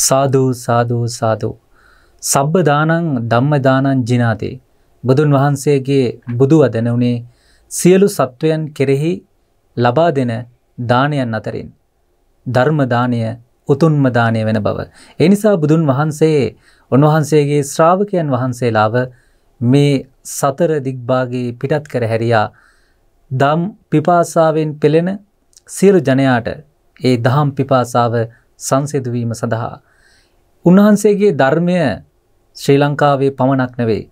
සාදු සාදු සාදු. සබ්බ දානං ධම්ම දානං ජිනාතේ. බුදුන් වහන්සේගේ බුදු වදන උනේ සියලු සත්වයන් කෙරෙහි ලබා දෙන දානයන් අතරින් ධර්ම දානය උතුම්ම දානය වෙන බව. ඒ නිසා බුදුන් වහන්සේ උන්වහන්සේගේ ශ්‍රාවකයන් වහන්සේලාව මේ සතර දිග්භාගයේ පිටත් කර හැරියා දම් පිපාසාවෙන් පෙළෙන සියලු ජනයාට ඒ දහම් පිපාසාව සංසිදුවීම සඳහා. උන්වහන්සේගේ ධර්මය ශ්‍රී ලංකාවේ පමණක් නෙවේ.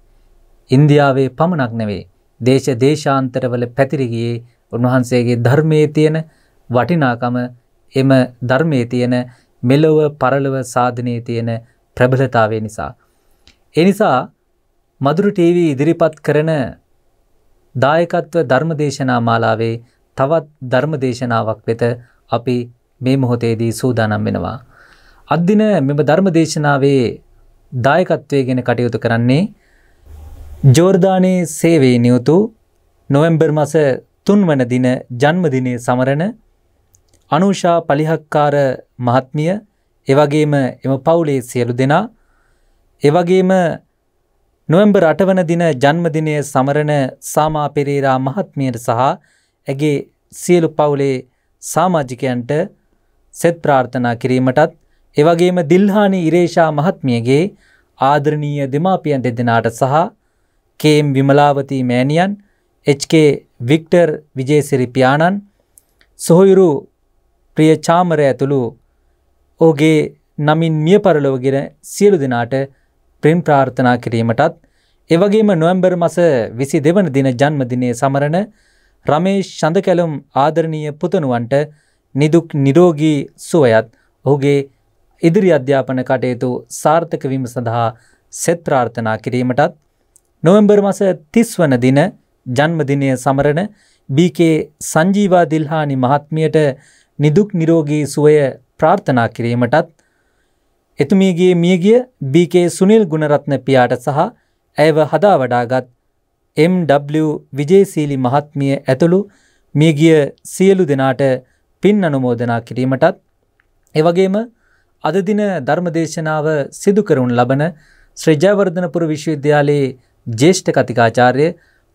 ඉන්දියාවේ පමණක් නෙවේ. දේශ දේශාන්තරවල පැතිරිගියේ උන්වහන්සේගේ ධර්මයේ තියෙන වටිනාකම එම ධර්මයේ තියෙන මෙලොව පරලොව සාධනයේ තියෙන ප්‍රබලතාවය නිසා. ඒ නිසා මදුරු ටීවී ඉදිරිපත් කරන දායකත්ව ධර්මදේශනා මාලාවේ තවත් ධර්මදේශනාවක් වෙත අපි මේ මොහොතේදී සූදානම් වෙනවා. අද්දින මෙම ධර්මදේශනාවේ දායකත්වය ගෙන කටයුතු කරන්නේ ජෝර්ධානයේ සේවේ නියුතු නොවැම්බර් මස තුන්වන දින ජන්මදිනය සමරන අනුෂා පලිහක්කාර මහත්මිය එවගේම එම පවුලේ සියලු දෙනා එවගේම නොවැම්බර් අටවන දින ජන්මදිනය සමරන සාමා පෙරේරා මහත්මියට සහ ඇගේ සියලු පවුලේ සාමාජිකයන්ට සෙත් ප්‍රාර්ථනා කිරීමටත් එවගේම දිල්හානි ඉරේෂා මහත්මියගේ ආදරණීය දෙමාපියන් දෙදෙනාට සහ කේම් විමලාවතී මෑණියන් එච්.කේ වික්ටර් විජේසිරි පියාණන් සොහොයුරු ප්‍රිය චාමර ඇතුළු ඔහුගේ නමින් මිය පරලොවගෙන සියලු දෙනාට ප්‍රින් ප්‍රාර්ථනා කිරීමටත් එවගේම නොවැම්බර් මස විසි දෙවන දින ජන්මදිනය සමරන රමේෂ් ශඳකැලුම් ආදරණීය පුතනුවන්ට නිදුක් නිරෝගී සුවයත් ඔහුගේ ඉදිරි අධ්‍යාපන කටයුතු සාර්ථක වීම සඳහා සෙත් ප්‍රාර්ථනා කිරීමටත් නොවැම්බර් මස 30 වන දින ජන්මදිනය සමරන බීකේ සංජීවා දිල්හානි මහත්මියට නිදුක් නිරෝගී සුවය ප්‍රාර්ථනා කිරීමටත් එතුමියගේ මියගිය බීකේ සුනිල් ගුණරත්න පියාට සහ ඇයව හදා වඩාගත් එම්.ඩබ්ලිව් විජේසීලි මහත්මිය ඇතුළු මියගිය සියලු දෙනාට පින් අනුමෝදනා කිරීමටත් එවගේම අද දින ධර්මදේශනාව සිදු කරනු ලබන ශ්‍රී ජයවර්ධනපුර විශ්වවිද්‍යාලයේ ජ්‍යෙෂ්ඨ කතිකාචාර්ය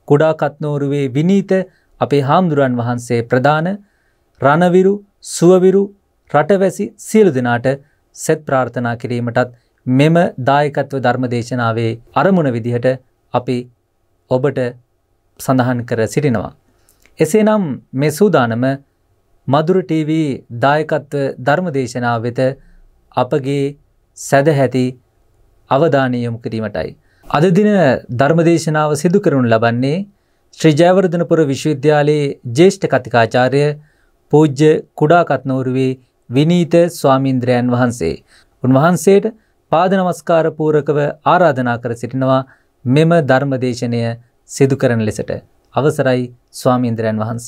කුඩා කත්නෝරුවේ විනීත අපේ හාමුදුරන් වහන්සේ ප්‍රදාන රණවිරු සුවවිරු රටවැසි සියලු දෙනාට සෙත් ප්‍රාර්ථනා කිරීමටත් මෙම දායකත්ව ධර්මදේශනාවේ අරමුණ විදිහට අපි ඔබට සඳහන් කර සිටිනවා. එසේනම් මේ සූදානම මදුර TV දායකත්ව ධර්මදේශනාව වෙත අපගේ සැදැහැති අවධානය යොමු කිරීමටයි. අද දින ධර්මදේශනාව සිදු කරනු ලබන්නේ ශ්‍රී ජයවර්ධනපුර විශ්වවිද්‍යාලයේ ජ්‍යෙෂ්ඨ කතිකාචාර්ය පූජ්‍ය කුඩා කත්නෝරුවේ විනීත ස්වාමීන්ද්‍රයන් වහන්සේ. උන්වහන්සේට පාද නමස්කාර පූරකව ආරාධනා කර සිටිනවා මෙම ධර්මදේශනය සිදු කරන ලෙසට. අවසරයි ස්වාමීන්ද්‍රයන් වහන්ස.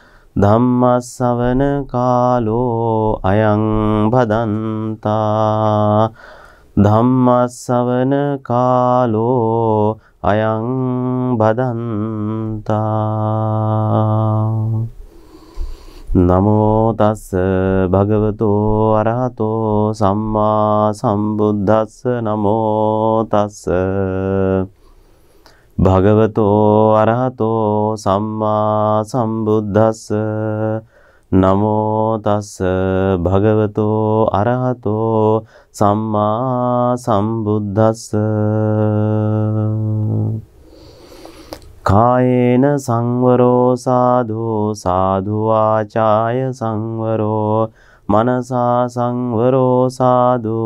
ධම්මස්සවන කාලෝ අයං බදන්තා ධම්මස්සවන කාලෝ අයං බදන්තා නමෝ තස්ස භගවතෝ අරහතෝ සම්මා සම්බුද්දස්ස. නමෝ තස්ස භගවතෝ අරහතෝ සම්මා සම්බුද්දස්ස. නමෝ තස්ස භගවතෝ අරහතෝ සම්මා සම්බුද්දස්ස. කායේන සංවරෝ සාධු සාධු ආචාය සංවරෝ මනසා සංවරෝ සාධු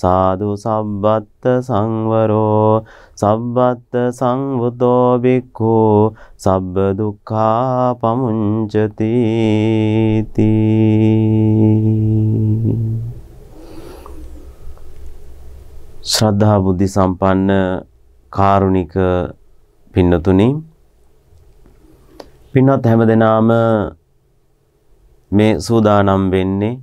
සාධු සබ්බත්ත සංවරෝ සබ්බත්ත සංවුතෝ බික්ඛු සබ්බ දුක්ඛා පමුංචති ශ්‍රද්ධා බුද්ධි සම්පන්න කාරුණික පින්නතුනි පින්වත් හැමදෙනාම මේ සූදානම් වෙන්නේ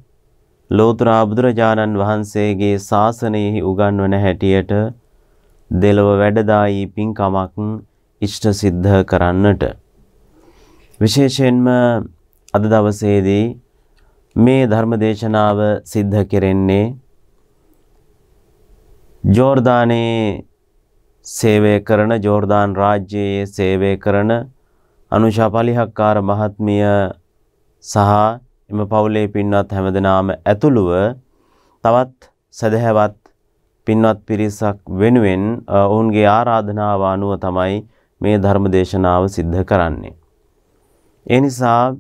ලෝතර බුදුරජාණන් වහන්සේගේ ශාසනයෙහි උගන්වන හැටියට දෙලොව වැඩදායි පින්කමක් ඉෂ්ට සිද්ධ කරන්නට. විශේෂයෙන්ම අද දවසේදී මේ ධර්ම දේශනාව සිද්ධ කෙරෙන්නේ ජෝර්දානයේ සේවය කරන ජෝර්දාන් රාජ්‍යයේ සේවය කරන අනුෂා පලිහක්කාර මහත්මිය සහ එම පවුලේ පින්වත් හැමදෙනාම ඇතුළුව තවත් සදහැවත් පින්වත් පිරිසක් වෙනුවෙන් ඔවුන්ගේ ආරාධනාව අනුව තමයි මේ ධර්ම දේශනාව සිද්ධ කරන්නේ. ඒ නිසා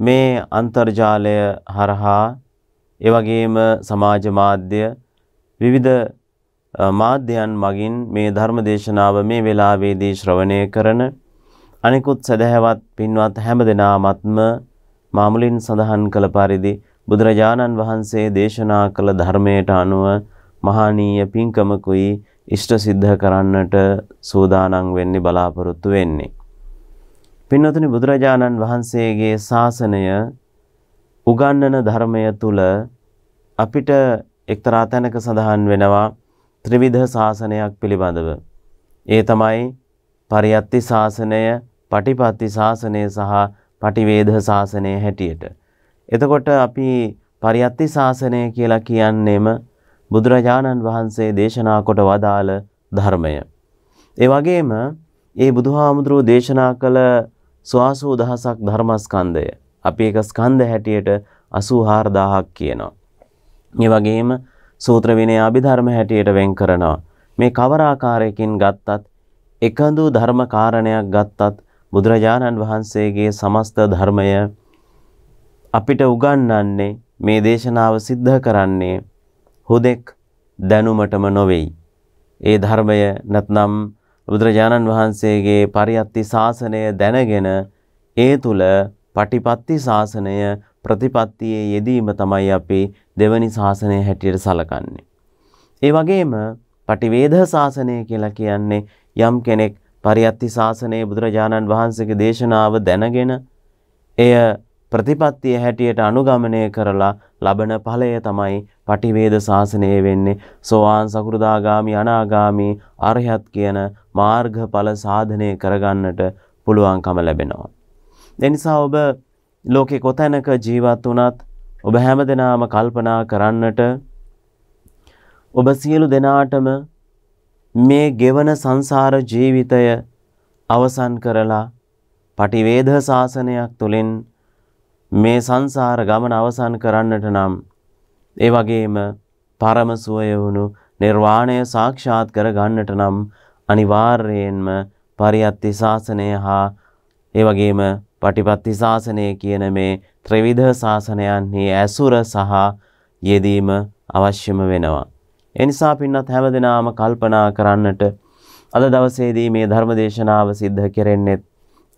මේ අන්තර්ජාලය හරහා එවැගේම සමාජ මාධ්‍ය විවිධ මාධ්‍යයන් මගින් මේ ධර්ම දේශනාව මේ වෙලාවේදී ශ්‍රවණය කරන අනිකුත් සදහැවත් පින්වත් හැම දෙනාමත්ම මාමුලින් සඳහන් කළ පරිදි බුදුරජාණන් වහන්සේ දේශනා කළ ධර්මයට අනුව මහානීය පින්කමකුයි ඉෂ්ට සිද්ධ කරන්නට සූදානම් වෙන්නේ බලාපොරොත්තු වෙන්නේ. පින්වතුනි බුදුරජාණන් වහන්සේගේ ශාසනය උගන්වන ධර්මය තුල අපිට එක්තරා තැනක සඳහන් වෙනවා ත්‍රිවිධ ශාසනයක් පිළිබඳව. ඒ තමයි පරියත්ති ශාසනය, පටිපත්ති ශාසනය සහ පටිවේද ශාසනය හැටියට. එතකොට අපි පරියත්ති ශාසනය කියලා කියන්නේම බුදුරජාණන් වහන්සේ දේශනා කොට වදාළ ධර්මය. ඒ වගේම ඒ බුදුහාමුදුරුව දේශනා කළ ස්වාසූ දහසක් ධර්මස්කන්ධය අපි එක ස්කන්ධ හැටියට 84000ක් කියනවා. ඒ වගේම සූත්‍ර විනය අභිධර්ම හැටියට වෙන් කරනවා. මේ කවර ආකාරයකින් ගත්තත් එකඳු ධර්ම කාරණයක් ගත්තත් බුදුරජාණන් වහන්සේගේ සමස්ත ධර්මය අපිට උගන්වන්නේ මේ දේශනාව සිද්ධ කරන්නේ හුදෙක් දැනුමටම නොවේයි. ඒ ධර්මය නැත්නම් බුදුරජාණන් වහන්සේගේ පරියත්ති ශාසනය දැනගෙන ඒ තුල පටිපත්ති ශාසනය ප්‍රතිපත්තියේ යෙදීම තමයි අපි දෙවනි ශාසනය හැටියට සලකන්නේ. ඒ වගේම පටිවේද ශාසනය කියලා කියන්නේ යම් කෙනෙක් පරියත්ති ශාසනයේ බුදුරජාණන් වහන්සේගේ දේශනාව දැනගෙන එය ප්‍රතිපත්තිය හැටියට අනුගමනය කරලා ලබන ඵලය තමයි පටිවේද ශාසනය වෙන්නේ සෝවාන් සකෘදාගාමි අනාගාමි අරහත් කියන මාර්ගඵල සාධනය කරගන්නට පුළුවන්කම ලැබෙනවා. එනිසා ඔබ ලෝකේ කොතැනක ජීවත් වුණත් ඔබ හැමදෙනාම කල්පනා කරන්නට ඔබ සියලු දෙනාටම මේ ගෙවන සංසාර ජීවිතය අවසන් කරලා පටිවේද ශාසනයක් තුලින් මේ සංසාර ගමන අවසන් කරන්නට නම් ඒ වගේම පරම සුවය වුණු නිර්වාණය සාක්ෂාත් කර ගන්නට නම් අනිවාර්යයෙන්ම පරියත්ති ශාසනය හා ඒ වගේම පටිපත්ති ශාසනය කියන මේ ත්‍රිවිධ ශාසනයන්හි ඇසුර සහ යෙදීම අවශ්‍යම වෙනවා. ඒ නිසා පින්වත් හැමදෙනාම කල්පනා කරන්නට අද දවසේදී මේ ධර්ම දේශනාව සිද්ධ කෙරෙන්නේ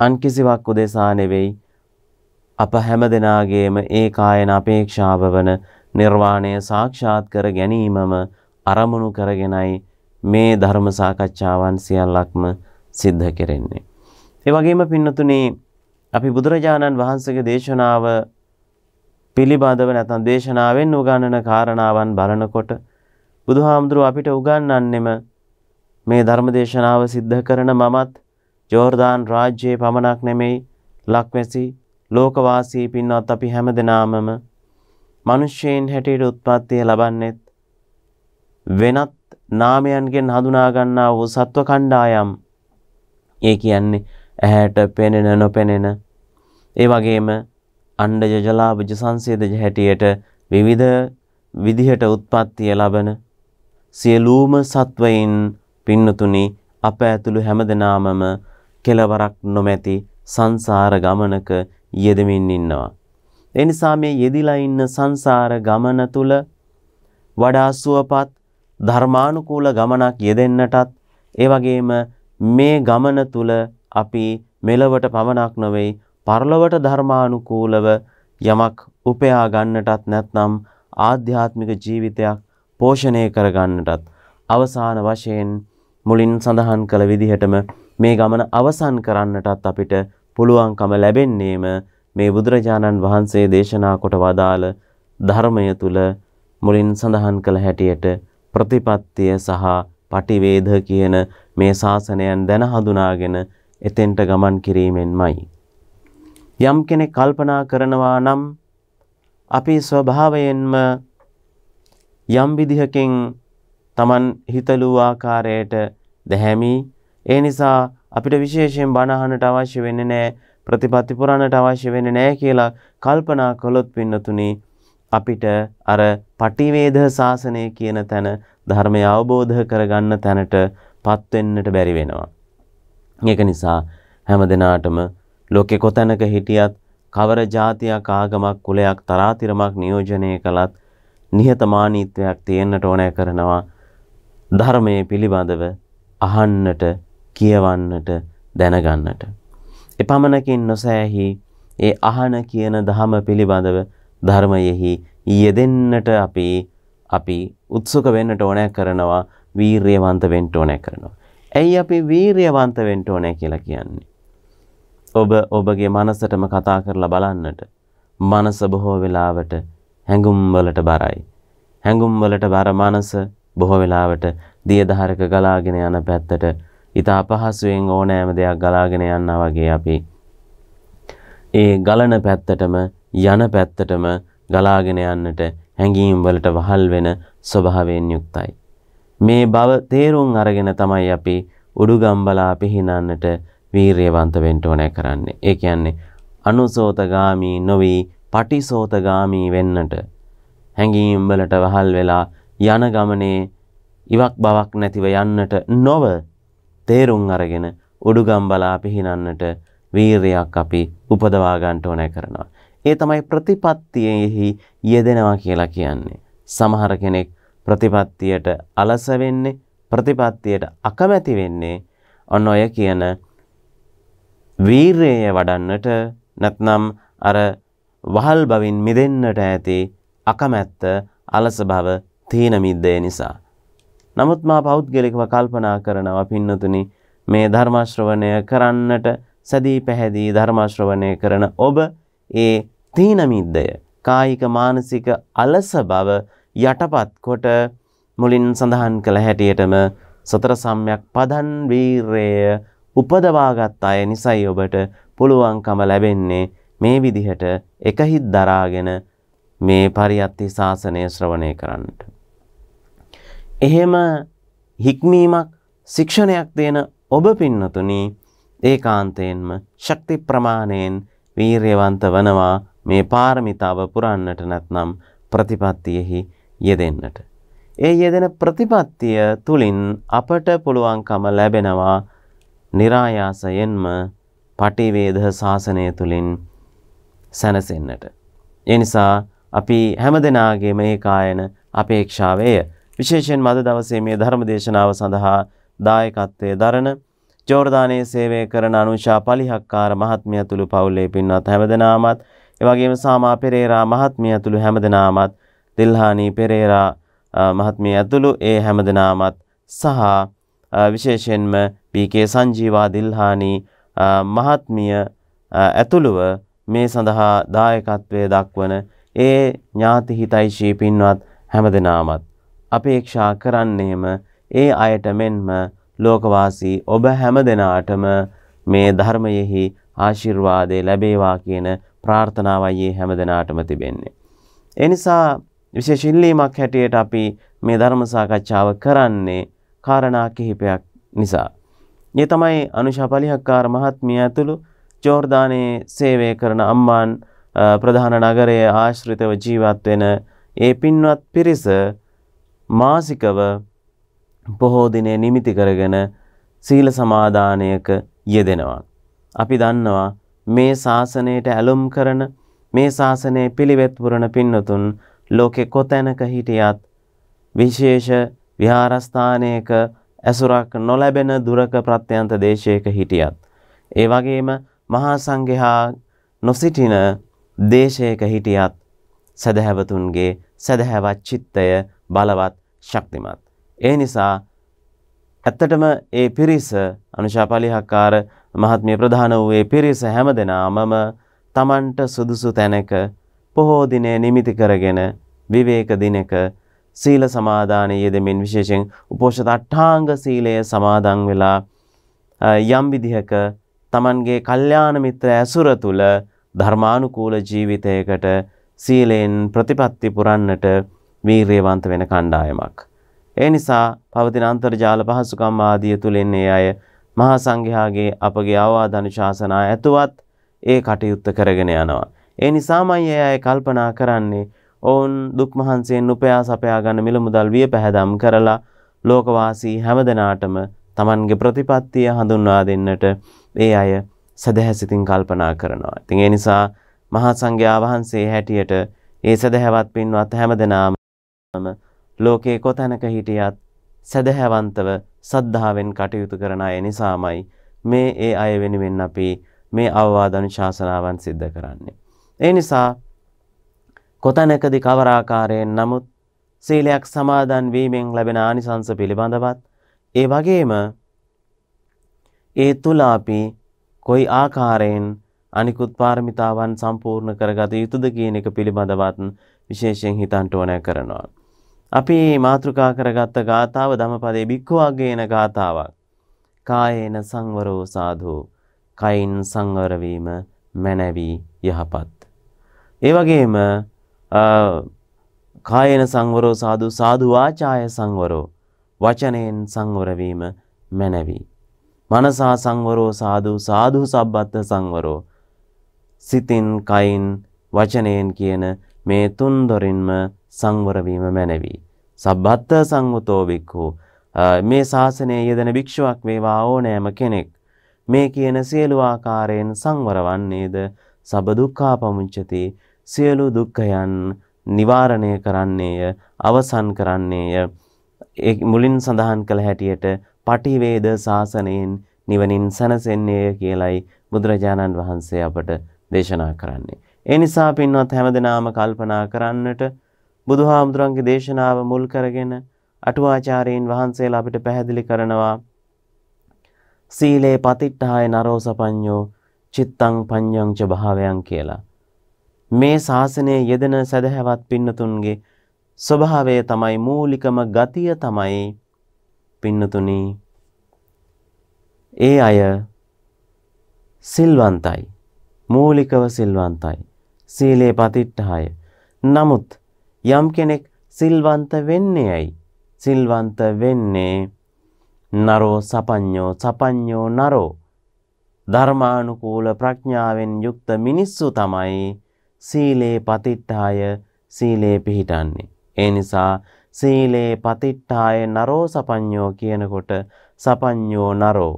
අන් කිසිවක් උදෙසා නෙවෙයි අප හැමදෙනාගේම ඒකායන අපේක්ෂාව වන නිර්වාණය සාක්ෂාත් කර ගැනීමම අරමුණු කරගෙනයි මේ ධර්ම සාකච්ඡාවන් සියල්ලක්ම සිද්ධ කෙරෙන්නේ. ඒ වගේම පින්නතුනේ අපි බුදුරජාණන් වහන්සේගේ දේශනාව පිළිබඳව නැත්නම් දේශනාවෙන් උගන්වන කාරණාවන් බලනකොට බුදුහාමුදුරුව අපිට උගන්වන්නෙම මේ ධර්ම දේශනාව සිද්ධ කරන මමත් ජෝර්දාන් රාජ්‍යයේ පමණක් නෙමෙයි ලක්වැසි ලෝකවාසී පින්වත් අපි හැමදෙනාමම මිනිස්යෙන් හැටියට උත්පත්තිය ලබන්නේත් වෙනත් නාමයන්ගෙන් හඳුනා ගන්නා වූ සත්ව කණ්ඩායම්. ඒ කියන්නේ ඇහැට පෙනෙන නොපෙනෙන ඒ වගේම අණ්ඩජ ජලාබජ සංසේදජ හැටියට විවිධ විදිහට උත්පත්තිය ලබන සියලූම සත්වයින් පින්නතුනි අප ඇතුළු හැමදෙනාමම කෙලවරක් නොමැති සංසාර ගමනක යෙදමින් ඉන්නවා. ඒ නිසා මේ යෙදිලා ඉන්න සංසාර ගමන තුල වඩා සුවපත් ධර්මානුකූල ගමනක් යෙදෙන්නටත් ඒ වගේම මේ ගමන තුල අපි මෙලවට පමණක් නොවේ පරලොවට ධර්මානුකූලව යමක් උපයා ගන්නටත් නැත්නම් ආධ්‍යාත්මික ජීවිතයක් පෝෂණය කර ගන්නටත් අවසාන වශයෙන් මුලින් සඳහන් කළ විදිහටම මේ ගමන අවසන් කරන්නටත් අපිට පුළුවන්කම ලැබෙන්නේම මේ බුදුරජාණන් වහන්සේ දේශනා කොට වදාළ ධර්මය තුල මුලින් සඳහන් කළ හැටියට ප්‍රතිපත්තිය සහ පටිවේද කියන මේ ශාසනයන් දැන හඳුනාගෙන එතෙන්ට ගමන් කිරීමෙන්මයි. යම් කෙනෙක් කල්පනා කරනවා නම් අපි ස්වභාවයෙන්ම යම් විදිහකින් Taman හිතලූ ආකාරයට දැහැමි ඒ නිසා අපිට විශේෂයෙන් බණ අහන්නට අවශ්‍ය වෙන්නේ නැහැ ප්‍රතිපත්ති පුරන්නට අවශ්‍ය වෙන්නේ නැහැ කියලා කල්පනා කළොත් පින්නතුනි අපිට අර පටිවේද ශාසනය කියන තැන ධර්මය අවබෝධ කරගන්න තැනට පත් වෙන්නට බැරි වෙනවා. ඒක නිසා හැම දිනාටම ලෝකේ කොතැනක හිටියත් කවර જાතියක් ආගමක් කුලයක් තරාතිරමක් නියෝජනය කළත් නිහතමානීත්වයක් තියෙන්නට ඕනෑ කරනවා ධර්මයේ පිළිබඳව අහන්නට කියවන්නට දැනගන්නට. එපමණකින් නොසෑහි ඒ අහන කියන දහම පිළිබඳව ධර්මයෙහි යෙදෙන්නට අපි අපි උත්සුක වෙන්නට ඕනෑ කරනවා වීර්යවන්ත වෙන්න ඕනෑ කරනවා. ඇයි අපි වීර්යවන්ත වෙන්න ඕනෑ කියලා කියන්නේ? ඔබ ඔබගේ මනසටම කතා කරලා බලන්නට. මනස බොහෝ වෙලාවට හැඟුම් වලට බරයි. හැඟුම් වලට බර මනස බොහෝ වෙලාවට දියදහරක ගලාගෙන යන පැත්තට ඊට අපහසුයෙන් ඕනෑම දෙයක් ගලාගෙන යනවා වගේ අපි ඒ ගලන පැත්තටම යන පැත්තටම ගලාගෙන යන්නට හැඟීම් වලට වහල් වෙන ස්වභාවයෙන් යුක්තයි. මේ බව තේරුම් අරගෙන තමයි අපි උඩුගම්බලා පිහිනන්නට වීරියවන්ත වෙන්න ඕනේ කරන්නේ. ඒ කියන්නේ අනුසෝතගාමී නොවි පටිසෝතගාමී වෙන්නට හැඟීම් වලට වහල් වෙලා යන ගමනේ ඉවක් බවක් නැතිව යන්නට නොව තේරුම් අරගෙන උඩුගම් බලා පිහිනන්නට වීරයක් අපි උපදවා ගන්න ඕනේ කරනවා. ඒ තමයි ප්‍රතිපත්තියෙහි යෙදෙනවා කියලා කියන්නේ. සමහර කෙනෙක් ප්‍රතිපත්තියට අලස වෙන්නේ ප්‍රතිපත්තියට අකමැති වෙන්නේ ඔන්න ඔය කියන වීරය වඩන්නට නැත්නම් අර වහල් බවින් මිදෙන්නට ඇති අකමැත්ත අලස බව තීන මිද්දේ නිසා. නමුත් මා පෞද්ගලිකව කල්පනා කරනවා පින්නතුනි මේ ධර්මාශ්‍රවණය කරන්නට සැදී පැහැදී ධර්මාශ්‍රවණය කරන ඔබ ඒ තීන මිද්දය කායික මානසික අලස බව යටපත් කොට මුලින් සඳහන් කළ හැටියටම සතර සම්‍යක් පදන් වීරය උපදවාගත් අය නිසයි ඔබට පුළුවන්කම ලැබෙන්නේ මේ විදිහට එකහිත් දරාගෙන මේ පරියත්ති ශාසනය ශ්‍රවණය කරන්නට. එහෙම හික්මීමක් ශික්ෂණයක් දෙන ඔබ පින්නතුනි ඒකාන්තයෙන්ම ශක්ති ප්‍රමාණයෙන් වීරයවන්ත වනවා මේ පාරමිතාව පුරන්නට නැත්නම් ප්‍රතිපත්තියෙහි යෙදෙන්නට. ඒ යෙදෙන ප්‍රතිපත්තිය තුලින් අපට පුළුවන්කම ලැබෙනවා નિરાයාසයෙන්ම පටිවේද ශාසනය තුලින් සැනසෙන්නට. ඒ නිසා අපි හැමදෙනාගේම ඒ කායන අපේක්ෂාවය විශේෂයෙන් මද දවසේ මේ ධර්ම දේශනාව සඳහා දායකත්වයේ දරන ජෝර්දානයේ සේවය කරන අනුෂා පලිහක්කාර මහත්මිය ඇතුළු පවුලේ පින්වත් හැමදෙනාමත් එවැගේම සාමා පෙරේරා මහත්මිය ඇතුළු හැමදෙනාමත් දිල්හානී පෙරේරා මහත්මිය ඇතුළු ඒ හැමදෙනාමත් සහ විශේෂයෙන්ම පීකේ සංජීවා දිල්හානී මහත්මිය ඇතුළුව මේ සඳහා දායකත්වය දක්වන ඒ ඥාති හිතයිශී පින්වත් හැමදෙනාමත් අපේක්ෂා කරන්නේම ඒ අයට මෙන්ම ලෝකවාසී ඔබ හැමදෙනාටම මේ ධර්මයෙහි ආශිර්වාදය ලැබේවා කියන ප්‍රාර්ථනාවයි හැමදෙනාටම තිබෙන්නේ. ඒ නිසා විශේෂ ඉල්ලීමක් හැටියට අපි මේ ධර්ම සාකච්ඡාව කරන්නේ කාරණා කිහිපයක් නිසා. ඒ තමයි අනුෂා පලිහක්කාර මහත්මිය ඇතුළු ජෝර්දානයේ සේවය කරන අම්මාන් ප්‍රධාන නගරයේ ආශ්‍රිතව ජීවත් වෙන ඒ පින්වත් පිරිස මාසිකව බොහෝ දිනේ නිමිති කරගෙන සීල සමාදානයක යෙදෙනවා. අපි දන්නවා මේ ශාසනයට ඇලුම් කරන මේ ශාසනය පිළිවෙත් පුරන පින්නතුන් ලෝකෙ කොතැනක හිටියත් විශේෂ විහාරස්ථානයක ඇසුරක් නොලැබෙන දුරක ප්‍රත්‍යන්ත දේශයක හිටියත්. ඒ වගේම මහා සංඝයා නොසිටින දේශයක හිටියත් සැදැහැවතුන්ගේ සැදැහැවත් චිත්තය බලවත් ශක්තිමත්. ඒ නිසා ඇත්තටම ඒ පිරිස අනුශාපලිහක්කාර මහත්මිය ප්‍රධාන වූ ඒ පිරිස හැමදෙනාමම තමන්ට සුදුසු තැනක පොහෝ දිනය නිමිති කරගෙන විවේක දිනක සීල සමාදානයේ යෙදෙමින් විශේෂයෙන් උපෝෂත අට්ඨාංග සීලය සමාදන් වෙලා යම් විදිහක තමන්ගේ කල්යාණ මිත්‍ර ඇසුර තුල ධර්මානුකූල ජීවිතයකට සීලෙන් ප්‍රතිපත්ති පුරන්නට වීරියවන්ත වෙන කණ්ඩායමක්. ඒ නිසා පවතින අන්තර්ජාල පහසුකම් ආදිය තුලින් ඒ අය මහා සංඝයාගේ අපගේ අවවාද අනුශාසනා ඇතුවත් ඒ කටයුත්ත කරගෙන යනවා. ඒ නිසාමයි ඒ අය කල්පනා කරන්නේ ඔවුන් දුක් මහන්සියෙන් උපයා සපයා ගන්න මිල මුදල් විය පැහැදම් කරලා ලෝකවාසී හැමදෙනාටම Tamanගේ ප්‍රතිපත්තිය හඳුන්වා දෙන්නට ඒ අය සදහැසිතින් කල්පනා කරනවා. ඉතින් ඒ නිසා මහා සංඝයා වහන්සේ හැටියට ඒ සදහැවත් පින්වත් හැමදෙනාම ලෝකේ කොතැනක හිටියත් සදහැවන්තව සද්ධාවෙන් කටයුතු කරන අය නිසාමයි මේ ඒ අය වෙනුවෙන් අපි මේ අවවාද අනුශාසනාවන් සිද්ධ කරන්නේ. ඒ නිසා කොතැනකදී කවර ආකාරයෙන් නමුත් සීලයක් සමාදන් වීමෙන් ලැබෙන ආනිසංස පිළිබඳවත් ඒ වගේම ඒ තුල අපි කොයි ආකාරයෙන් අනිකුත් පාරමිතාවන් සම්පූර්ණ කරගත යුතුද කියන එක පිළිබඳවත් විශේෂයෙන් හිතන්ට ඕනෑ කරනවා. අපි මාතෘකා කරගත්ත ගාථාව ධමපදයේ බික්කුවගේන ගාථාවක්. කායේන සංවරෝ සාධු කයින් සංවර වීම මැනවි යහපත්. ඒ වගේම කායේන සංවරෝ සාධු සාධු වාචාය සංවරෝ වචනයෙන් සංවර වීම මැනවි. මනසා සංවරෝ සාධු සාධු සබ්බත් සංවරෝ. සිතින් කයින් වචනයෙන් කියන මේ තුන් දොරින්ම සංවර වීම මැනවි. සබ්බත්ත සංවතෝ බික්ඛු මේ ශාසනයේ යෙදෙන භික්ෂුවක් වේවා ඕනෑම කෙනෙක්. මේ කියන සියලු ආකාරයෙන් සංවර වන්නේද? සබ දුක්ඛා පමුච්චති සියලු දුක්ඛයන් නිවාරණය කරන්නේය අවසන් කරන්නේය. ඒ මුලින් සඳහන් කළ හැටියට පටිවේද ශාසනයෙන් නිවනින් සැනසෙන්නේය කියලයි බුදුරජාණන් වහන්සේ අපට දේශනා කරන්නේ. ඒ නිසා පින්වත් හැමදෙනාම කල්පනා කරන්නට බුදුහාමුදුරන්ගේ දේශනාව මුල් කරගෙන අටුවාචාර්යීන් වහන්සේලා අපිට පැහැදිලි කරනවා සීලේ පතිට්ඨාය නරෝ සපඤ්ඤෝ චිත්තං පඤ්ඤං ච භාවයන් කියලා. මේ ශාසනයේ යෙදෙන සදහැවත් පින්නතුන්ගේ ස්වභාවය තමයි මූලිකම ගතිය තමයි පින්නතුනි ඒ අය සිල්වන්තයි මූලිකව සිල්වන්තයි සීලේ පතිට්ඨාය නමුත් යම් කෙනෙක් සිල්වන්ත වෙන්නේ ඇයි? සිල්වන්ත වෙන්නේ නරෝ සපඤ්ඤෝ සපඤ්ඤෝ නරෝ ධර්මානුකූල ප්‍රඥාවෙන් යුක්ත මිනිස්සු තමයි සීලේ පතිට්ඨාය සීලේ පිහිටන්නේ. ඒ නිසා සීලේ පතිට්ඨාය නරෝ සපඤ්ඤෝ කියනකොට සපඤ්ඤෝ නරෝ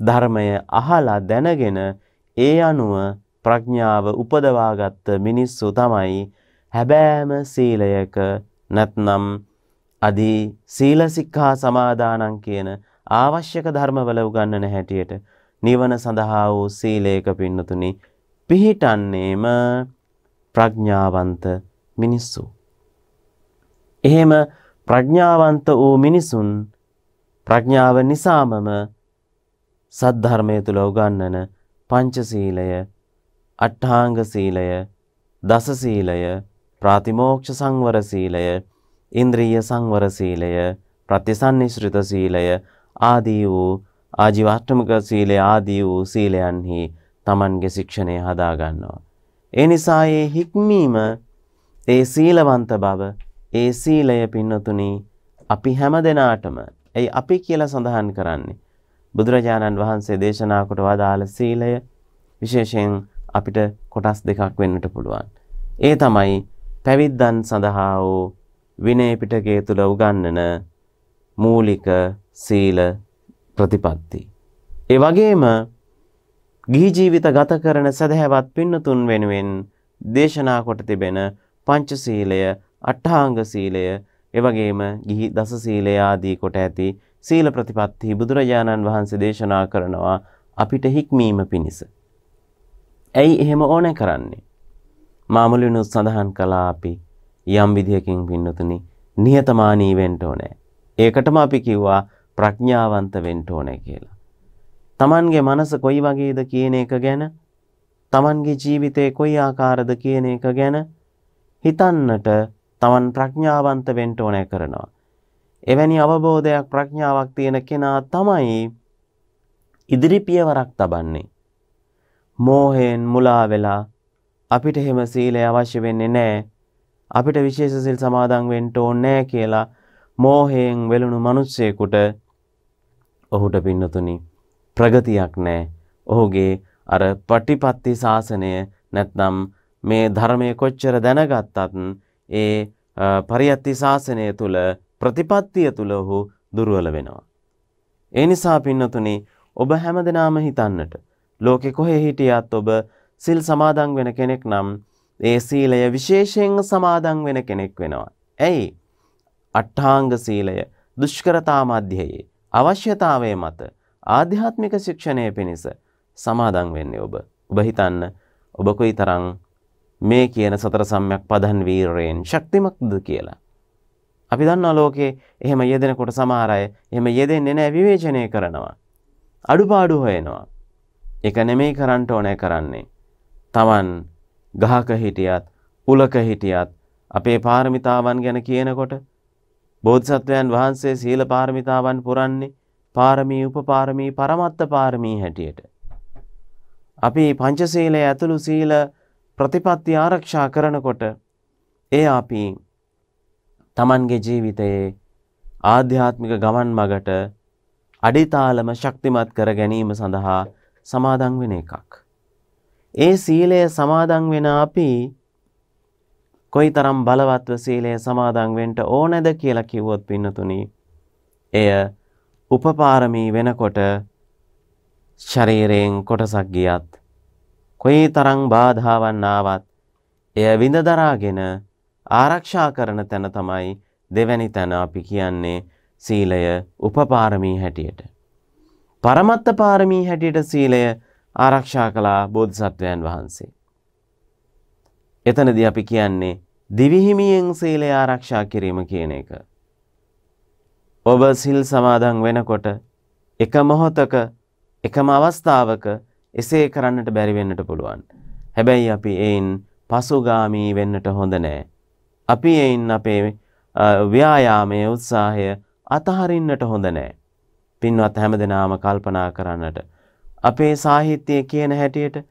ධර්මය අහලා දැනගෙන ඒ අනුව ප්‍රඥාව උපදවාගත්ත මිනිස්සු තමයි හැබෑම සීලයක නැත්නම් අදී සීල සික්ඛා සමාදානං කියන ආවශ්‍යක ධර්මවල උගන්වන හැටියට නිවන සඳහා වූ සීලයක පින්නතුනි පිහිටන්නේම ප්‍රඥාවන්ත මිනිස්සු. එහෙම ප්‍රඥාවන්ත වූ මිනිසුන් ප්‍රඥාව නිසාමම සද්ධර්මය තුල උගන්වන පංචශීලය, අට්ඨාංග සීලය, දස සීලය, ප්‍රාතිමෝක්ෂ සංවර සීලය, ඉන්ද්‍රිය සංවර සීලය, ප්‍රතිසන්නිශ්‍රිත සීලය ආදී වූ ආජීවාට්ටමක සීලය ආදී වූ සීලයන්හි Tamanගේ ශික්ෂණය හදා ගන්නවා. ඒ නිසා ඒ හික්මීම ඒ සීලවන්ත බව ඒ සීලය පින්නතුනි අපි හැම දෙනාටම එයි අපි කියලා සඳහන් කරන්නේ බුදුරජාණන් වහන්සේ දේශනා කොට වදාළ සීලය විශේෂයෙන් අපිට කොටස් දෙකක් වෙන්නට පුළුවන්. ඒ තමයි පැවිද්දන් සඳහා වූ විනය පිටකයේ තුල උගන්වන මූලික සීල ප්‍රතිපatti. ඒ වගේම ගිහි ජීවිත ගත කරන සදහැවත් පින්නතුන් වෙනුවෙන් දේශනා කොට තිබෙන පංචශීලය, අට්ඨාංග සීලය, එවැගේම ගිහි දස සීලය ආදී කොට ඇති සීල ප්‍රතිපatti බුදුරජාණන් වහන්සේ දේශනා කරනවා අපිට හික්මීම පිණිස. ඇයි එහෙම ඕනේ කරන්නේ? මාමුලිනුත් සඳහන් කළා අපි යම් විදියකින් පින්නතුනි නිහතමානී වෙන්න ඕනේ. ඒකටම අපි කිව්වා ප්‍රඥාවන්ත වෙන්න ඕනේ කියලා. Tamanගේ මනස කොයි වගේද කියන එක ගැන Tamanගේ ජීවිතේ කොයි ආකාරද කියන එක ගැන හිතන්නට Taman ප්‍රඥාවන්ත වෙන්න ඕනේ කරනවා. එවැනි අවබෝධයක් ප්‍රඥාවක් තියෙන කෙනා තමයි ඉදිරි පියවරක් තබන්නේ. මෝහයෙන් මුලා වෙලා අපිට එහෙම සීලය අවශ්‍ය වෙන්නේ නැහැ. අපිට විශේෂ සිල් සමාදන් වෙන්න ඕනේ කියලා මෝහයෙන් වෙලුණු මිනිස්සෙකුට ඔහුට පින්නතුනි ප්‍රගතියක් නැහැ. ඔහුගේ අර පටිපත්ති ශාසනය නැත්නම් මේ ධර්මයේ කොච්චර දැනගත්තත් ඒ පරියත්ති ශාසනය තුල ප්‍රතිපත්තිය තුල ඔහු දුර්වල වෙනවා. ඒ නිසා පින්නතුනි ඔබ හැමදෙනාම හිතන්නට ලෝකෙ කොහේ හිටියත් ඔබ සිල් සමාදන් වෙන කෙනෙක් නම් ඒ සීලය විශේෂයෙන් සමාදන් වෙන කෙනෙක් වෙනවා. ඇයි? අට්ඨාංග සීලය දුෂ්කරතා මැදයේ අවශ්‍යතාවය මත ආධ්‍යාත්මික ශික්ෂණය පිණිස සමාදන් වෙන්නේ ඔබ. ඔබ හිතන්න ඔබ කොයිතරම් මේ කියන සතර සම්‍යක් පදන් වීරයෙන් ශක්තිමත්ද කියලා. අපි දන්නවා ලෝකේ එහෙම යෙදෙනකොට සමහර අය එහෙම යෙදෙන්නේ නැහැ විවේචනය කරනවා. අඩුපාඩු හොයනවා. ඒක නෙමෙයි කරන්න ඕනේ කරන්නේ. Taman ගහක හිටියත් උලක හිටියත් අපේ පාරමිතාවන් ගැන කියනකොට බෝධිසත්වයන් වහන්සේ සීල පාරමිතාවන් පුරන්නේ පාරමී උපපාරමී පරමත්ත පාරමී හැටියට. අපි පංචශීලය ඇතුළු සීල ප්‍රතිපත්ති ආරක්ෂා කරනකොට ඒ අපි තමන්ගේ ජීවිතයේ ආධ්‍යාත්මික ගමන් මගට අඩිතාලම ශක්තිමත් කර ගැනීම සඳහා සමාදන් වෙන එකක්. ඒ සීලය සමාදන් වෙන අපි කොයිතරම් බලවත්ව සීලය සමාදන් වෙන්න ඕනෑද කියලා කිව්වොත් පින්නතුනි එය උපපාරමී වෙනකොට ශරීරයෙන් කොටසක් ගියත් කොයි තරම් බාධාවන් ආවත් එය විඳ දරාගෙන ආරක්ෂා කරන තැන තමයි දෙවැනි තැන අපි කියන්නේ සීලය උපපාරමී හැටියට. පරමත්ත පාරමී හැටියට සීලය ආරක්ෂා කළා බෝධිසත්වයන් වහන්සේ. එතනදී අපි කියන්නේ දිවිහිමියෙන් සීලය ආරක්ෂා කිරීම කියන එක. ඔබ සිල් සමාදන් වෙනකොට එක මොහොතක එකම අවස්ථාවක එසේ කරන්නට බැරි වෙන්නට පුළුවන්. හැබැයි අපි එයින් පසුගාමී වෙන්නට හොඳ නෑ. අපි එයින් අපේ ව්‍යායාමයේ උත්සාහය අතහරින්නට හොඳ නෑ. පින්වත් හැමදෙනාම කල්පනා කරන්නට අපේ සාහිත්‍යයේ කියන හැටියට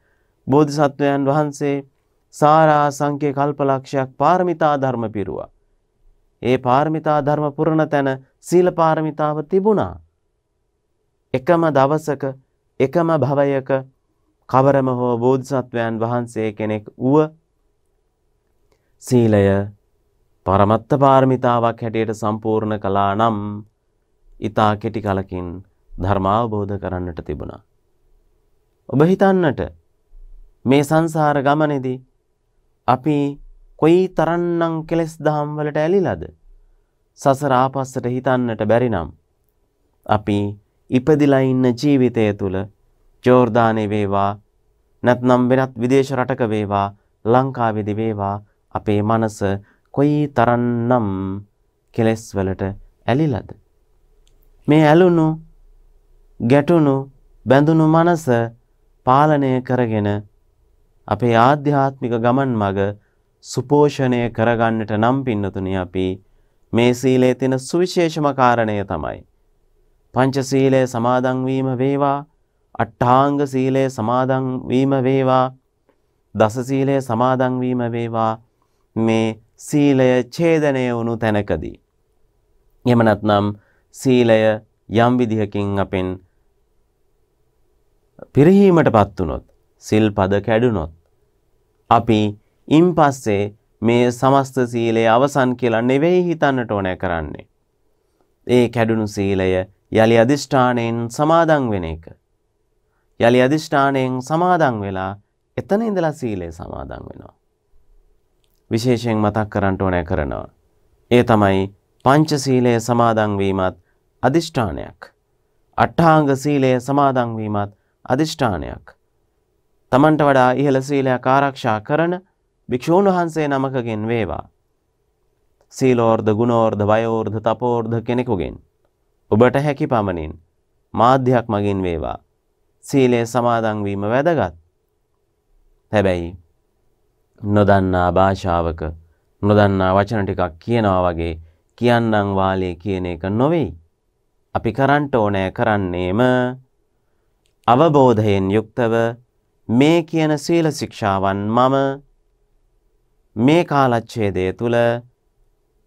බෝධිසත්වයන් වහන්සේ සාරා සංඛ්‍ය කල්පලක්ෂයක් පාරමිතා ධර්ම පිරුවා. ඒ පාරමිතා ධර්ම පුරණ තැන සීල පාරමිතාව තිබුණා. එකම දවසක එකම භවයක කවරම හෝ බෝධිසත්වයන් වහන්සේ කෙනෙක් වුව සීලය පරමත්ත පාරමිතාවක් හැටියට සම්පූර්ණ කළා නම් ඊතා කෙටි කලකින් ධර්මාවබෝධ කරන්නට තිබුණා. ඔබ හිතන්නට මේ සංසාර ගමනේදී අපි කොයි තරන්නම් කෙලෙස් දහම් වලට ඇලිලාද? සසර ආපස්සට හිතන්නට බැරි නම් අපි ඉපදිලා ඉන්න ජීවිතය තුළ ජෝර්දානයේ වේවා. නැත්නම් වෙනත් විදේශ රටක වේවා. ලංකාවේදී වේවා. අපේ මනස කොයි තරන්නම් කෙලෙස් වලට ඇලිලාද? මේ ඇලුණු ගැටුණු බැඳුණු මනස පාලනය කරගෙන අපේ ආධ්‍යාත්මික ගමන් මග සුපෝෂණය කරගන්නට නම් පින්නතුනි අපි. මේ සීලේ තියෙන සුවිශේෂම කාරණය තමයි. පංච සීලය සමාදන් වීම වේවා. අට්ඨාංග සීලය සමාදන් වීම වේවා දස සීලය සමාදන් වීම වේවා මේ සීලය ඡේදනය වුණු තැනකදී එහෙම නැත්නම් සීලය යම් විදිහකින් අපෙන් පිරිහීමටපත් වුනොත් සිල් පද කැඩුනොත් අපි ඉන් පස්සේ මේ සමස්ත සීලය අවසන් කියලා නෙවෙයි හිතන්නට ඕනෑ කරන්නේ. ඒ කැඩුණු සීලය යළි අධිෂ්ඨානයෙන් සමාදන් වෙන එක. යළි අධිෂ්ඨානයෙන් සමාදන් වෙලා එතන ඉඳලා සීලය සමාදන් වෙනවා. විශේෂයෙන් මතක් කරන්නට ඕනෑ කරනවා. ඒ තමයි පංච සීලය සමාදන් වීමත් අධිෂ්ඨානයක්. අට්ඨාංග සීලය සමාදන් වීමත් අධිෂ්ඨානයක්. තමන්ට වඩා ඉහළ සීලයක් ආරක්ෂා කරන භික්ෂූන් වහන්සේ නමකගෙන් වේවා. සීලෝර්ධ ගුණෝර්ධ වයෝර්ධ තපෝර්ධ කෙනෙකුගෙන් ඔබට හැකි පමණින් මාධ්‍යයක් මගින් වේවා සීලය සමාදන් වීම වැදගත්. හැබැයි නොදන්නා භාෂාවක නොදන්නා වචන ටිකක් කියනවා වගේ කියන්නම් වාලේ කියන එක නොවෙයි. අපි කරන්ට ඕනෑ කරන්නේම අවබෝධයෙන් යුක්තව මේ කියන සීල ශික්ෂාවන් මම මේ කාලච්ඡේදය තුළ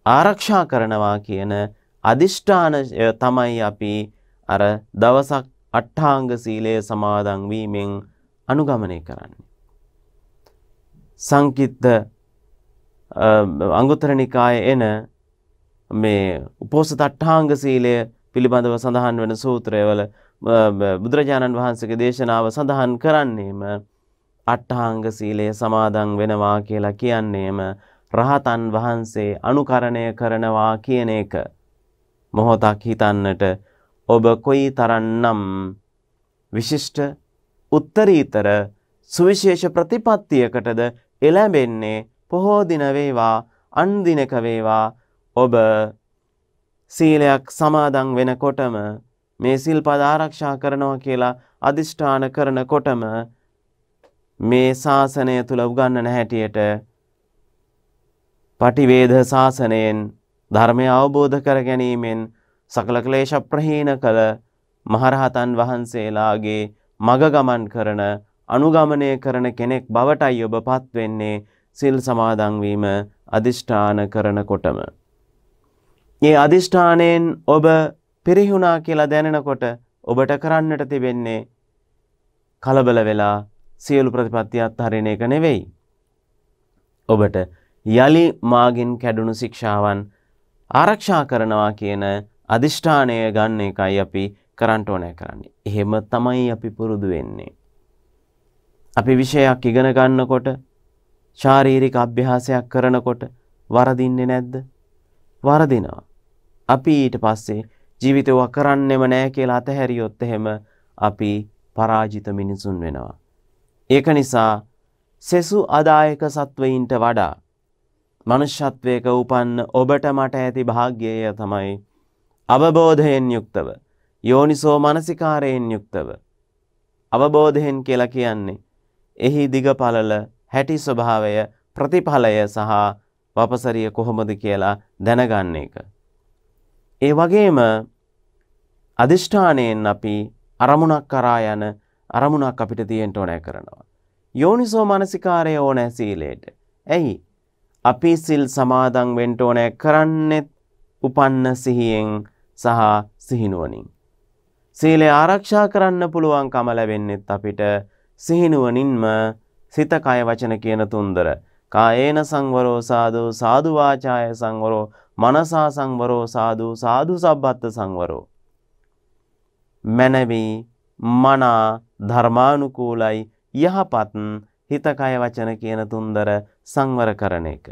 ආරක්ෂා කරනවා කියන අදිෂ්ඨානය තමයි අපි අර දවසක් අට්ඨාංග සීලය සමාදන් වීමෙන් අනුගමනය කරන්නේ. සංකිට්ත අංගුත්තර නිකායේ එන මේ උපෝසත අට්ඨාංග සීලය පිළිබඳව සඳහන් වෙන සූත්‍රයවල බුදුරජාණන් වහන්සේගේ දේශනාව සඳහන් කරන්නේම අට්ඨාංග සීලය සමාදන් වෙනවා කියලා කියන්නේම රහතන් වහන්සේ අනුකරණය කරනවා කියන එක මොහොතක් හිතන්නට ඔබ කොයි තරන්නම් විශිෂ්ට උත්තරීතර සුවිශේෂ ප්‍රතිපත්තියකටද එළැඹෙන්නේ පොහෝ දින වේවා අන් දිනක වේවා ඔබ සීලයක් සමාදන් වෙනකොටම මේ සිල්පද ආරක්ෂා කරනවා කියලා අදිෂ්ඨාන කරනකොටම මේ ශාසනය තුල උගන්වන හැටියට පටිවේද ශාසනයෙන් ධර්මය අවබෝධ කර ගැනීමෙන් සකල ක්ලේශ ප්‍රහීන කළ මහරහතන් වහන්සේලාගේ මග ගමන් කරන අනුගමනය කරන කෙනෙක් බවටයි ඔබ පත් වෙන්නේ සිල් සමාදන් වීම අදිෂ්ඨාන කරනකොටම. මේ අදිෂ්ඨානයෙන් ඔබ පිරිහුණා කියලා දැනෙනකොට ඔබට කරන්නට තිබෙන්නේ කලබල වෙලා සියලු ප්‍රතිපත්ති අත්හරින එක නෙවෙයි. ඔබට යලි මාගින් කැඩුණු ශික්ෂාවන් ආරක්ෂා කරනවා කියන අධිෂ්ඨානය ගන්න එකයි අපි කරන්න ඕනෑ කරන්නේ. එහෙම තමයි අපි පුරුදු වෙන්නේ. අපි විෂයක් ඉගෙන ගන්නකොට ශාරීරික අභ්‍යාසයක් කරනකොට වරදින්නේ නැද්ද? වරදිනවා. අපි ඊට පස්සේ ජීවිතව කරන්නෙම නෑ කියලා අතහැරියොත් එහෙම අපි පරාජිත මිනිසුන් වෙනවා. ඒක නිසා සෙසු අදායක සත්වයින්ට වඩා මනුෂ්‍යත්වයක උපන්න ඔබට මට ඇති භාග්‍යය තමයි අවබෝධයෙන් යුක්තව යෝනිසෝ මනසිකාරයෙන් යුක්තව අවබෝධයෙන් කියලා කියන්නේ එහි දිගපළල හැටි ස්වභාවය ප්‍රතිඵලය සහ වපසරිය කොහොමද කියලා දැනගන්න එක. ඒ වගේම අදිෂ්ඨානයෙන් අපි අරමුණක් කරා යන අරමුණක් අපිට තියෙන්න ඕනෑ කරනවා. යෝනිසෝ මනසිකාරය ඕනෑ සීලයට. ඇයි? අපි සිල් සමාදන් වෙන්න ඕනෑ කරන්නෙත් උපන්න සිහියෙන් සහ සිහිනුවනින්. සීලය ආරක්ෂා කරන්න පුළුවන්කම ලැබෙන්නෙත් අපිට සිහිනුවනින්ම සිත කය වචන කියන තුන්දර. කායේන සංවරෝ සාදු සාදු වාචාය සංවරෝ මනසා සංවරෝ සාදු සාදු සබ්බත්ත සංවරෝ. මැනවි මනා ධර්මානුකූලයි යහපත් හිතකය වචන කියන තුන්දර සංවර කරන එක.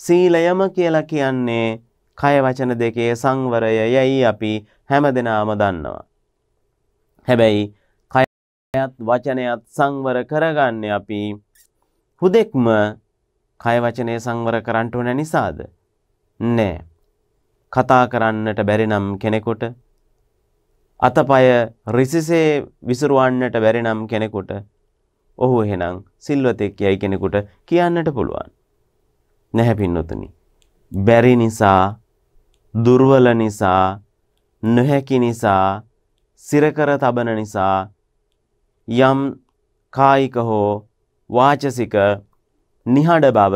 සීලයම කියලා කියන්නේ කය වචන දෙකේ සංවරය යැයි අපි හැමදෙනාම දන්නවා. හැබැයි කයත් වචනයත් සංවර කරගන්නේ අපි හුදෙක්ම කය වචනය සංවර කරන්න ඕන නිසාද? නෑ. කතා කරන්නට බැරි නම් කෙනෙකුට අතපය රිසිසේ විසිරුවන්නට බැරි නම් කෙනෙකුට ඔහු එහෙනම් සිල්වතෙක් යයි කෙනෙකුට කියන්නට පුළුවන්. නැහැ පින්නතුනි. බැරි නිසා දුර්වල නිසා නොහැකි නිසා සිරකර තබන නිසා යම් කායික හෝ වාචසික නිහඬ බව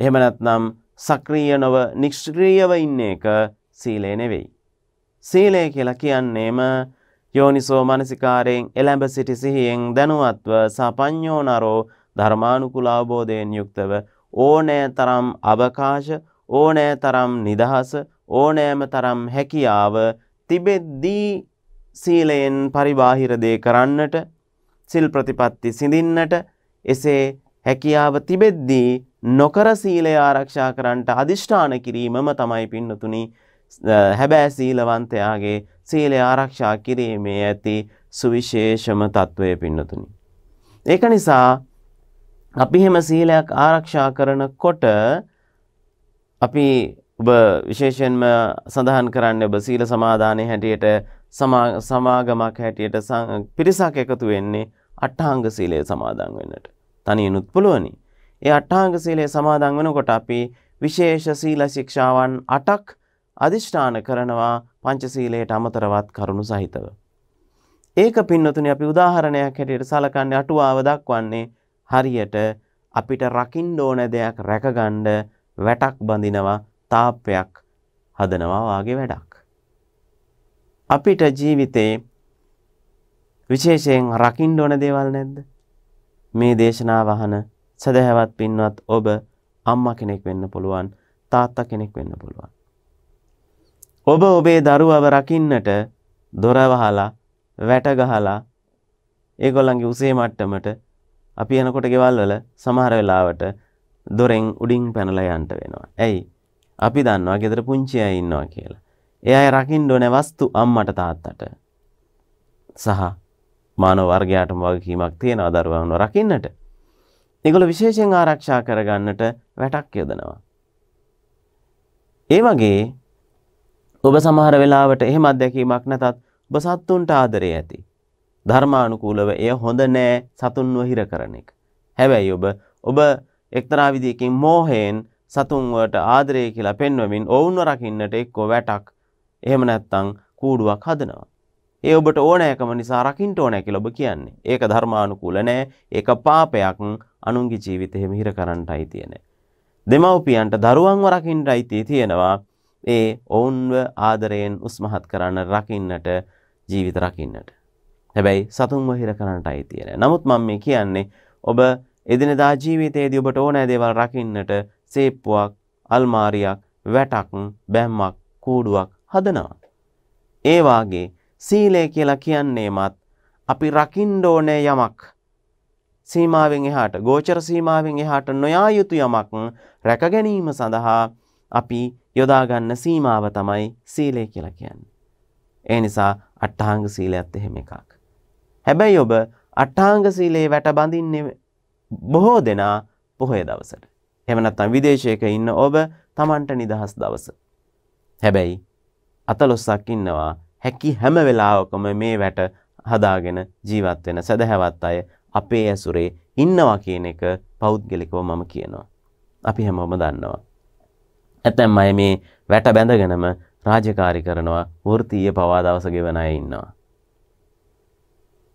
එහෙම නැත්නම් සක්‍රීය නොව නිෂ්ක්‍රීයව ඉන්න එක සීලය නෙවෙයි. සීලය කියලා කියන්නේම යෝනිසෝ මනසිකාරයෙන් එළඹ සිටි සිහියෙන් දැනුවත්ව සපඤ්ඤෝ නරෝ ධර්මානුකූල අවබෝධයෙන් යුක්තව ඕනෑ තරම් අවකාශ ඕනෑ තරම් නිදහස ඕනෑම තරම් හැකියාව තිබෙද්දී සීලයෙන් පරිබාහිර දේ කරන්නට සිල් ප්‍රතිපත්ති සිඳින්නට එසේ හැකියාව තිබෙද්දී නොකර සීලය ආරක්ෂා කරන්නට අධිෂ්ඨාන කිරීමම තමයි පින්නතුනි හැබෑ සීලවන්තයාගේ සීලය ආරක්ෂා කිරීමේ ඇති සුවිශේෂම තත්ත්වය පින්නතුනි. ඒක නිසා අපි එහෙම සීලයක් ආරක්ෂා කරනකොට අපි ඔබ විශේෂයෙන්ම සඳහන් කරන්න ඔබ සීල සමාදානය හැටියට සමාගමක් හැටියට පිරිසක් එකතු වෙන්නේ අට්ඨාංග සීලය සමාදන් වෙන්නට. තනියනුත් පුළුවනි. ඒ අට්ඨාංග සීලය සමාදන් වෙනකොට අපි විශේෂ සීල ශික්ෂාවන් අටක් අධිෂ්ඨාන කරනවා පංචසීලයට අමතරවත් කරුණු සහිතව. ඒක පින්නතුනි අපි උදාහරණයක් හැටියට සලකන්නේ අටුවාව දක්වන්නේ හරියට අපිට රකින්න ඕන දෙයක් රැකගන්න වැටක් බඳිනවා තාප්පයක් හදනවා වාගේ වැඩක්. අපිට ජීවිතේ විශේෂයෙන් රකින්න ඕන දේවල් නැද්ද? මේ දේශනාව අහන සදහැවත් පින්වත් ඔබ අම්මා කෙනෙක් වෙන්න පුළුවන්, තාත්තා කෙනෙක් වෙන්න පුළුවන්. ඔබ ඔබේ දරුවව රකින්නට දොර වහලා, වැට ගහලා ඒගොල්ලන්ගේ උසේ මට්ටමට අපි යනකොට ගෙවල් වල සමහර වෙලාවට දොරෙන් උඩින් පැනලා යන්න වෙනවා. ඇයි? අපි දන්නවා ගෙදර පුංචි අය ඉන්නවා කියලා. ඒ අය රකින්න ඕනේ වස්තු අම්මට තාත්තට. සහ මානව වර්ගයාටම වගකීමක් තියෙනවා දරුවන්ව රකින්නට. ඒගොල්ලෝ විශේෂයෙන් ආරක්ෂා කරගන්නට වැටක් යොදනවා. ඒ වගේ ඔබ සමහර වෙලාවට එහෙම අත්දැකීමක් නැතත් ඔබ සත්තුන්ට ආදරේ ඇති. ධර්මානුකූලව එය හොඳ නෑ සතුන්ව හිර කරන එක. හැබැයි ඔබ ඔබ එක්තරා විදියකින් මෝහයෙන් සතුන්වට ආදරය කියලා පෙන්වමින් ඔවුන්ව රකින්නට එක්කෝ වැටක් එහෙම නැත්නම් කූඩුවක් හදනවා. ඒ ඔබට ඕනෑකම නිසා රකින්න ඕනෑ කියලා ඔබ කියන්නේ. ඒක ධර්මානුකූල නෑ. ඒක පාපයක් අනුන්ගේ ජීවිතේ මිහිර කරන්නටයි තියෙන්නේ. දෙමව්පියන්ට දරුවන්ව රකින්නටයි තියෙනවා. ඒ ඔවුන්ව ආදරයෙන් උස්මහත් කරන්න රකින්නට ජීවිත රකින්නට. හැබැයි සතුන්ව හිර කරන්නටයි තියෙන්නේ. නමුත් මම මේ කියන්නේ ඔබ එදිනදා ජීවිතයේදී ඔබට ඕනෑ දේවල් රකින්නට සේප්පුවක්, අල්මාරියක්, වැටක්, බැම්මක්, කූඩුවක් හදනවා. ඒ වාගේ සීලය කියලා කියන්නේමත් අපි රකින්න ඕනේ යමක් සීමාවෙන් එහාට ගෝචර සීමාවෙන් එහාට නොයා යුතු යමක් රැක ගැනීම සඳහා අපි යොදා ගන්න සීමාව තමයි සීලය කියලා කියන්නේ. ඒ නිසා අට්ඨාංග සීලයත් එහෙම එකක්. හැබැයි ඔබ අට්ඨාංග සීලේ වැට බඳින්නේ බොහෝ දෙනා පොහොය දවසට. එහෙම නැත්නම් විදේශයක ඉන්න ඔබ Tamanට නිදහස් දවස. හැබැයි අතලොස්සක් ඉන්නවා හැකි හැම වෙලාවකම මේ වැට හදාගෙන ජීවත් වෙන සදහැවත් අය අපේ ඇසුරේ ඉන්නවා කියන එක පෞද්ගලිකව මම කියනවා. අපි හැමෝම දන්නවා. ඇතැම් අය මේ වැට බැඳගෙනම රාජකාරි කරනවා වෘත්තීය පවා දවස ගෙවන අය ඉන්නවා.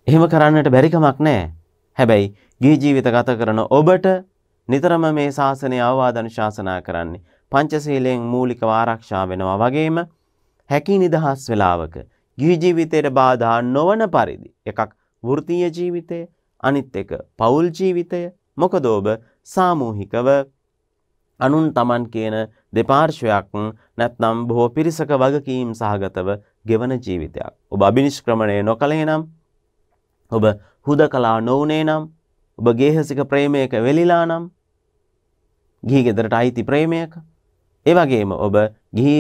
එහෙම කරන්නට බැරිකමක් නැහැ. හැබැයි ගිහි ජීවිත ගත කරන ඔබට නිතරම මේ ශාසනය අවවාද අනුශාසනා කරන්නේ පංචශීලයෙන් මූලිකව ආරක්ෂා වෙනවා වගේම හැකි නිදහස් වෙලාවක ගිහි ජීවිතයට බාධා නොවන පරිදි එකක් වෘත්තීය ජීවිතය අනිත් එක පවුල් ජීවිතය මොකද ඔබ සාමූහිකව අනුන් තමන් කියන දෙපාර්ශ්වයක් නැත්නම් බොහෝ පිරිසක වගකීම් සහගතව ගෙවන ජීවිතයක්. ඔබ අභිනිෂ්ක්‍රමණය නොකළේ නම් ඔබ හුදකලා නොවුනේ නම් ඔබ ගේහසික ප්‍රේමයක වෙලිලා නම් ගිහි ගෙදරට අයිති ප්‍රේමයක ඒ වගේම ඔබ ගිහි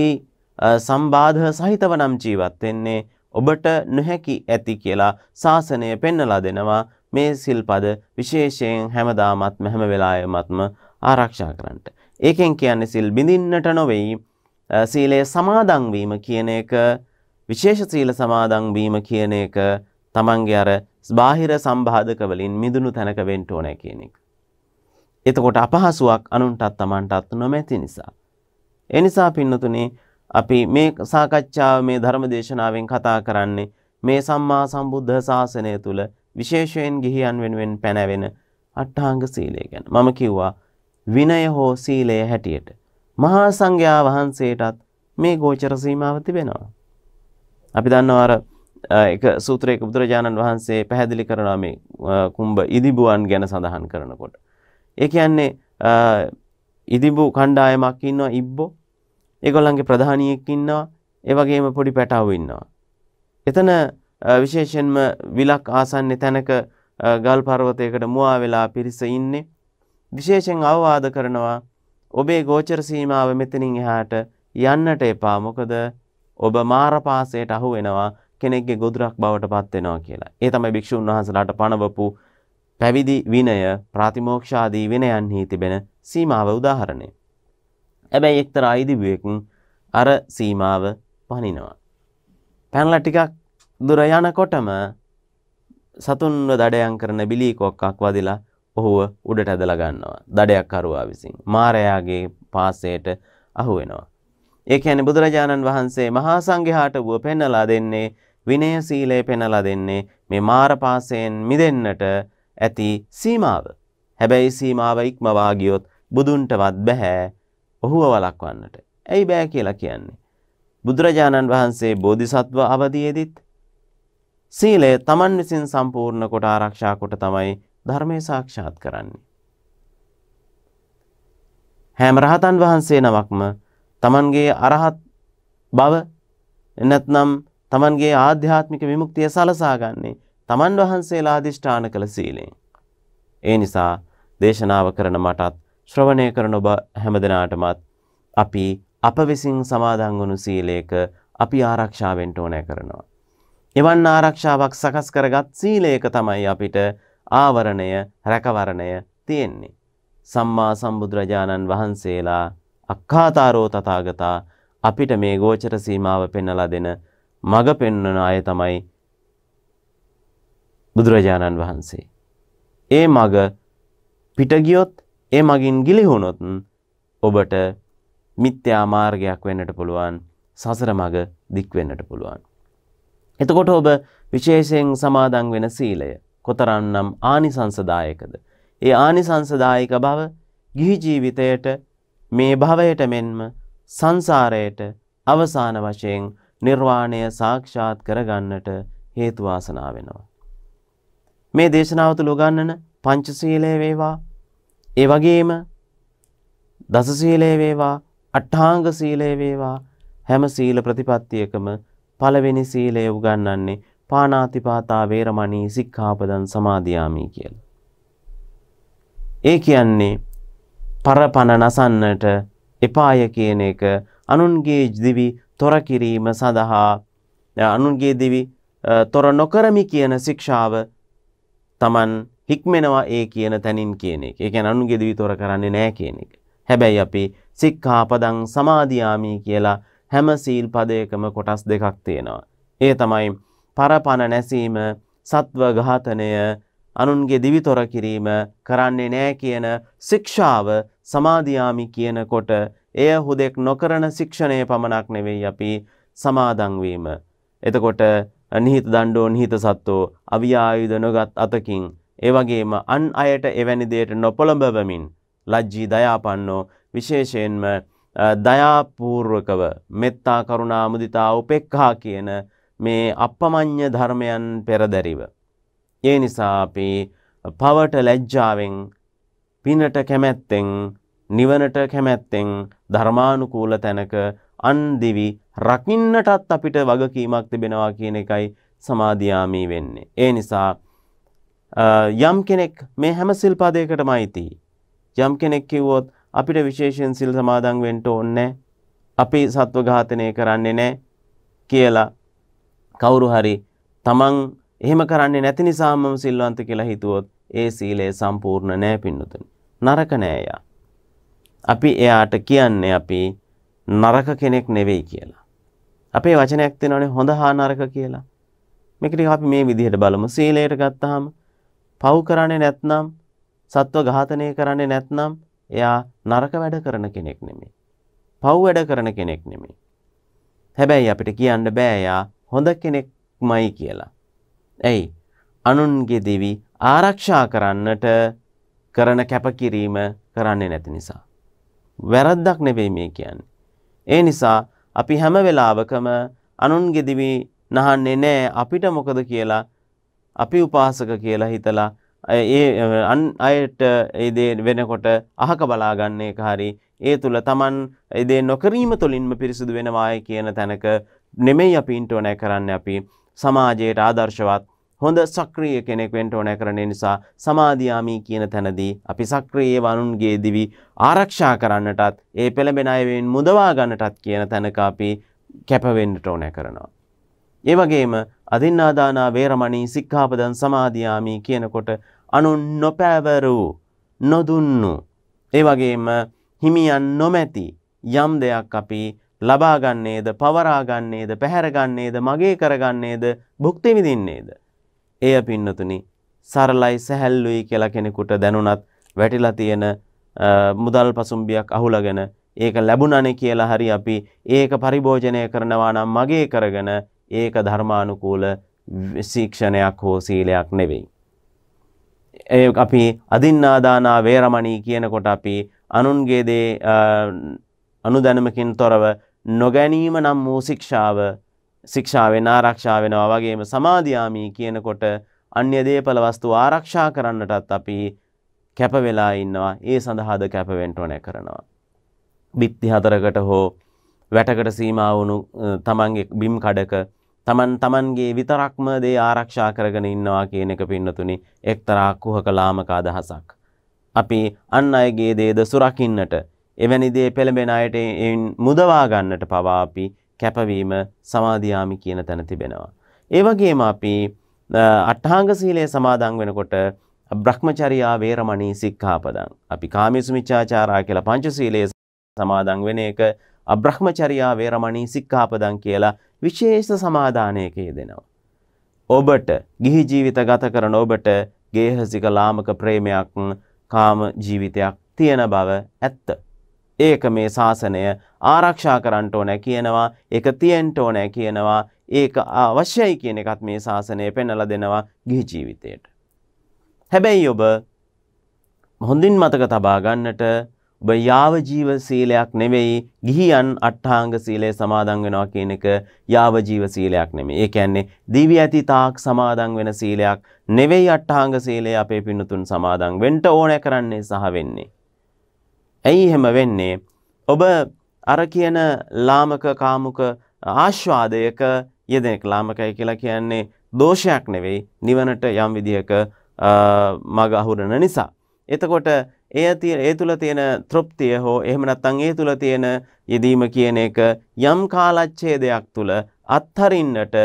සම්බාධ සහිතව නම් ජීවත් වෙන්නේ ඔබට නොහැකි ඇති කියලා ශාසනය පෙන්නලා දෙනවා මේ සිල්පද විශේෂයෙන් හැමදාමත්ම හැම වෙලාවෙමත්ම ආරක්ෂා කරන්නට. ඒකෙන් කියන්නේ සිල් බිඳින්නට නොවේයි සීලය සමාදන් වීම කියන එක විශේෂ සීල සමාදන් වීම කියන එක තමන්ගේ අර බාහිර සම්බාධක වලින් මිදුණු තැනක වෙන්න ඕනේ කියන එක. එතකොට අපහසුාවක් අනුන්ටත් තමන්ටත් නොමැති නිසා. ඒ නිසා පින්නතුනේ අපි මේ සාකච්ඡාව මේ ධර්ම දේශනාවෙන් කතා කරන්නේ මේ සම්මා සම්බුද්ධ ශාසනය තුල විශේෂයෙන් ගිහියන් වෙනුවෙන් පැනවෙන අට්ඨාංග සීලය ගැන. මම කිව්වා විනය හෝ සීලය හැටියට මහා සංඝයා වහන්සේටත් මේ ගෝචර සීමාව තිබෙනවා. අපි දන්නවා අර එක සූත්‍රයක බුදුරජාණන් වහන්සේ පැහැදිලි කරනවා මේ කුම්භ ඉදිබුවන් ගැන සඳහන් කරනකොට. ඒ කියන්නේ ඉදිබු කණ්ඩායමක් ඉන්නවා ඉබ්බෝ ඒගොල්ලන්ගේ ප්‍රධානියෙක් ඉන්නවා ඒ වගේම පොඩි පැටවු ඉන්නවා. එතන විශේෂයෙන්ම විලක් ආසන්නේ තැනක ගල් පර්වතයකට මුවා වෙලා පිරිස ඉන්නේ. විශේෂයෙන් අවවාද කරනවා ඔබේ ගෝචර සීමාව මෙතනින් එහාට යන්නට එපා. මොකද ඔබ මාරපාසයට අහු වෙනවා කෙනෙක්ගේ ගොදුරක් බවට පත් වෙනවා කියලා. ඒ තමයි භික්ෂුන් වහන්සේලාට පනවපු පැවිදි විනය ප්‍රාතිමෝක්ෂාදී විනයන්හි තිබෙන සීමාව උදාහරණය. හැබැයි එක්තරා අයිදිබුවෙක් අර සීමාව පනිනවා. පැනලා ටිකක් දුර යනකොටම සතුන්ව දඩයම් කරන බිලී කොක්කක් වදිලා ඔහුව උඩට ඇදලා ගන්නවා. දඩයක් කරුවා විසින්. මාරයාගේ පාසයට අහු වෙනවා. ඒ කියන්නේ බුදුරජාණන් වහන්සේ මහා සංඝයාට වුව පෙන්නලා දෙන්නේ විනය සීලය පෙන්නලා දෙන්නේ මේ මාර පාසයෙන් මිදෙන්නට ඇති සීමාව. හැබැයි සීමාව ඉක්මවා ගියොත් බුදුන්ටවත් බෑ ඔහුව වළක්වන්නට. ඇයි බෑ කියලා කියන්නේ? බුදුරජාණන් වහන්සේ බෝධිසත්ව අවධියේදීත් සීලය තමන් විසින් සම්පූර්ණ කොට ආරක්ෂා කොට තමයි ධර්මය සාක්ෂාත් කරන්නේ. හැම රහතන් වහන්සේ නමක්ම තමන්ගේ අරහත් බව නැත්නම් තමන්ගේ ආධ්‍යාත්මික විමුක්තිය සලසා ගන්නේ තමන් වහන්සේලා අධිෂ්ඨාන කළ සීලෙන්. ඒ නිසා දේශනාව කරන මටත් ශ්‍රවණය කරන ඔබ හැමදෙනාටමත් අපි අප විසින් සමාදන් වුණු සීලයක අපි ආරක්ෂාවෙන්න ඕනෑ කරනවා. එවන් ආරක්ෂාවක් සකස් කරගත් සීලයක තමයි අපිට ආවරණය රැකවරණය තියෙන්නේ. සම්මා සම්බුදුරජාණන් වහන්සේලා අක්ඛාතාරෝ තථාගතා අපිට මේ ගෝචර සීමාව පෙන්වලා දෙන මඟ පෙන්වන අය තමයි බුදුරජාණන් වහන්සේ. ඒ මඟ පිට ගියොත් ඒ මගින් ගිලිහුණොත් ඔබට මිත්‍යා මාර්ගයක් වෙන්නට පුළුවන් සසර මඟ දික් වෙන්නට පුළුවන්. එතකොට ඔබ විශේෂයෙන් සමාදන් වෙන සීලය කොතරම්නම් ආනිසංසදායකද? ඒ ආනිසංසදායක බව ගිහි ජීවිතයට මේ භවයට මෙන්ම සංසාරයට අවසාන වශයෙන් නිර්වාණය සාක්ෂාත් කරගන්නට හේතු වාසනා වෙනවා. මේ දේශනාව තුළ උගන්වන පංචශීලය වේවා ඒ වගේම දසශීලය වේවා අට්ඨාංග සීලය වේවා හැම සීල ප්‍රතිපත්තියකම පළවෙනි සීලය උගන්වන්නේ පානාතිපාතා වේරමණී සික්ඛාපදං සමාදියාමි කියලා. ඒ කියන්නේ පරපණ නසන්නට එපාය කියන එක අනුන්ගේ දිවි තොර කිරීම සඳහා අනුන්ගේ දිවි තොර නොකරමි කියන ශික්ෂාව Taman හික්මෙනවා ඒ කියන තැනින් කියන එක. ඒ කියන්නේ අනුන්ගේ දිවි තොර කරන්නේ නැහැ කියන එක. හැබැයි අපි සික්ඛාපදං සමාදියාමි කියලා හැම සීල් පදයකම කොටස් දෙකක් තියෙනවා. ඒ තමයි පරපණ නැසීම, සත්ව ඝාතනය, අනුන්ගේ දිවිතොර කිරීම කරන්නේ නැහැ කියන ශික්ෂාව සමාදියාමි කියනකොට එය හුදෙක් නොකරන ශික්ෂණය පමණක් නෙවෙයි අපි සමාදන් වීම. එතකොට නිහිත දණ්ඩෝ නිහිත සත්වෝ අවියායුධ නොගත් අතකින් ඒ වගේම අන් අයට එවැනි දෙයට නොපොළඹවමින් ලජ්ජී දයාපන්නෝ විශේෂයෙන්ම දයාපූර්වකව මෙත්තා කරුණා මුදිතා උපෙක්ඛා කියන මේ අපමඤ්ඤ ධර්මයන් පෙරදැරිව. ඒ නිසා අපි පවට ලැජ්ජාවෙන් පිනට කැමැත්තෙන් නිවනට කැමැත්තෙන් ධර්මානුකූල තැනක අන් දිවි රකින්නටත් අපිට වගකීමක් තිබෙනවා කියන එකයි සමාධයාමී වෙන්නේ. ඒ නිසා යම් කෙනෙක් මේ හැම සිල්පදයකටම අයිති. යම් කෙනෙක් කිව්වොත් අපිට විශේෂයෙන් සිල් සමාදන් වෙන්න ඕනේ අපි සත්ව ඝාතනය කරන්නේ නැහැ කියලා කවුරු හරි තමන් එහෙම කරන්නේ නැති නිසාම සිල්වන්ත කියලා හිතුවොත් ඒ සීලය සම්පූර්ණ නෑ පින්නතුනි. නරක නෑ යා. අපි එයාට කියන්නේ අපි නරක කෙනෙක් නෙවෙයි කියලා. අපේ වචනයක් තියෙනවානේ හොඳ හා නරක කියලා. මේක ටික අපි මේ විදිහට බලමු. සීලයට ගත්තාම පව් කරන්නේ නැත්නම් සත්ව ඝාතනය කරන්නේ නැත්නම් එයා නරක වැඩ කරන කෙනෙක් නෙමෙයි. පව් වැඩ කරන කෙනෙක් නෙමෙයි. හැබැයි අපිට කියන්න බෑ එයා හොඳ කෙනෙක්මයි කියලා. ඇයි අනුන්ගේ දෙවි ආරක්ෂා කරන්නට කරන කැපකිරීම කරන්නේ නැති නිසා. වැරද්දක් නෙවෙයි මේ කියන්නේ. ඒ නිසා අපි හැම වෙලාවකම අනුන්ගේ දිවි නහන්නේ නෑ අපිට මොකද කියලා අපි උපාසක කියලා හිතලා ඒ අන් අයට ඒ දේ වෙනකොට අහක බලාගන්න එක හරි ඒ තුල Taman ඒ දේ නොකිරීම තුළින්ම පිරිසුදු වෙනවායි කියන තැනක නෙමෙයි අපි ඉන්ට ඕනෑ කරන්න අපි සමාජයට ආදර්ශවත් හොඳ සක්‍රිය කෙනෙක් වෙන්ට ඕනෑ කරන නිසා සමාධයාමී කියන තැනදී අපි සක්‍රියේ වනුන්ගේ දිවි ආරක්ෂා කරන්නටත් ඒ පෙළඹෙන අයවෙන් මුදවා ගන්නටත් කියන තැනක අපි කැපවෙන්නට ඕනෑ කරනවා. ඒ වගේම අදින්නාදානා වේරමණී සික්ඛාපදං සමාධයාමී කියනකොට අනුන් නොපෑවරූ නොදුන්නු ඒ වගේම හිමියන් නොමැති යම් දෙයක් අපි ලබා ගන්නේද, පවරා ගන්නේද, පැහැර ගන්නේද, මගේ කරගන්නේද, භුක්ති විඳින්නේද? එය පින්නතුනි සරලයි සැහැල්ලුයි කියලා කෙනෙකුට දැනුණත් වැටිලා තියෙන මුදල් පසුම්බියක් අහුලගෙන ඒක ලැබුණනේ කියලා හරි අපි ඒක පරිභෝජනය කරනවා නම් මගේ කරගෙන ඒක ධර්මානුකූල ශික්ෂණයක් හෝ සීලයක් නෙවෙයි. ඒ අපි අදින්නාදානා වේරමණී කියනකොට අපි අනුන්ගේ දේ අනුදැනුමකින් තොරව නොගැනීම නම් වූ ශික්ෂාව ශික්ෂාවෙන් ආරක්ෂා වෙනවා වගේම සමාධයාමී කියනකොට අන්‍ය දේපල වස්තු ආරක්ෂා කරන්නටත් අපි කැප වෙලා ඉන්නවා ඒ සඳහාද කැපවෙන්ට ඕනෑ කරනවා. බිත්ති හතරකට හෝ වැටකට සීමා වුණු තමන්ගේ බිම් කඩක තමන් තමන්ගේ විතරක්ම දේ ආරක්ෂා කරගෙන ඉන්නවා කියන එක පින්නතුනි එක්තරා කුහක ලාමක අදහසක්. අපි අන් අයගේ දේද සුරකින්නට එවැනි දේ පෙළඹෙන අයට මුදවා ගන්නට පවා අපි කැපවීම සමාධයාමි කියන තැන තිබෙනවා. ඒ වගේම අපි අට්ඨාංග සීලය සමාදන් වෙනකොට බ්‍රහ්මචර්යා වේරමණී සික්ඛාපදං. අපි කාමීසු මිච්ඡාචාරා කියලා පංචශීලයේ සමාදන් වෙන එක අබ්‍රහ්මචර්යා වේරමණී සික්ඛාපදං කියලා විශේෂ සමාදානයක යෙදෙනවා. ඔබට ගිහි ජීවිත ගත කරන ඔබට ගේහසික ලාමක ප්‍රේමයක් කාම ජීවිතයක් තියෙන බව ඇත්ත. ඒක මේ ශාසනය ආරක්ෂා කරන්නට ඕනෑ කියනවා ඒක තියෙන්ට ඕනෑ කියනවා ඒක අවශ්‍යයි කියන එකත් මේ ශාසනය පෙන්නලා දෙනවා ගිහි ජීවිතයට. හැබැයි ඔබ හොඳින් මතක තබා ගන්නට ඔබ යාව ජීව සීලයක් නෙවෙයි ගිහියන් අට්ඨාංග සීලය සමාදන් වෙනවා කියන එක යාව ජීව සීලයක් නෙමෙයි. ඒ කියන්නේ දිවි ඇති තාක් සමාදන් වෙන සීලයක් නෙවෙයි අට්ඨාංග සීලය අපේ පින්නතුන් සමාදන් වෙන්න ඕනේ කරන්නේ සහ වෙන්නේ. ඇයි එහෙම වෙන්නේ? ඔබ අර කියන ලාමක කාමුක ආශ්වාදයක යෙදෙනෙක් ලාමකයි කියලා කියන්නේ දෝෂයක් නෙවෙයි නිවනට යම් විදිහක මග අහුරන නිසා. එතකොට එය ඒ තුළ තියෙන තෘප්තිය හෝ එහෙම නැත්නම් ඒ තුළ තියෙන යෙදීම කියන එක යම් කාලච්ඡේදයක් තුළ අත්හරින්නට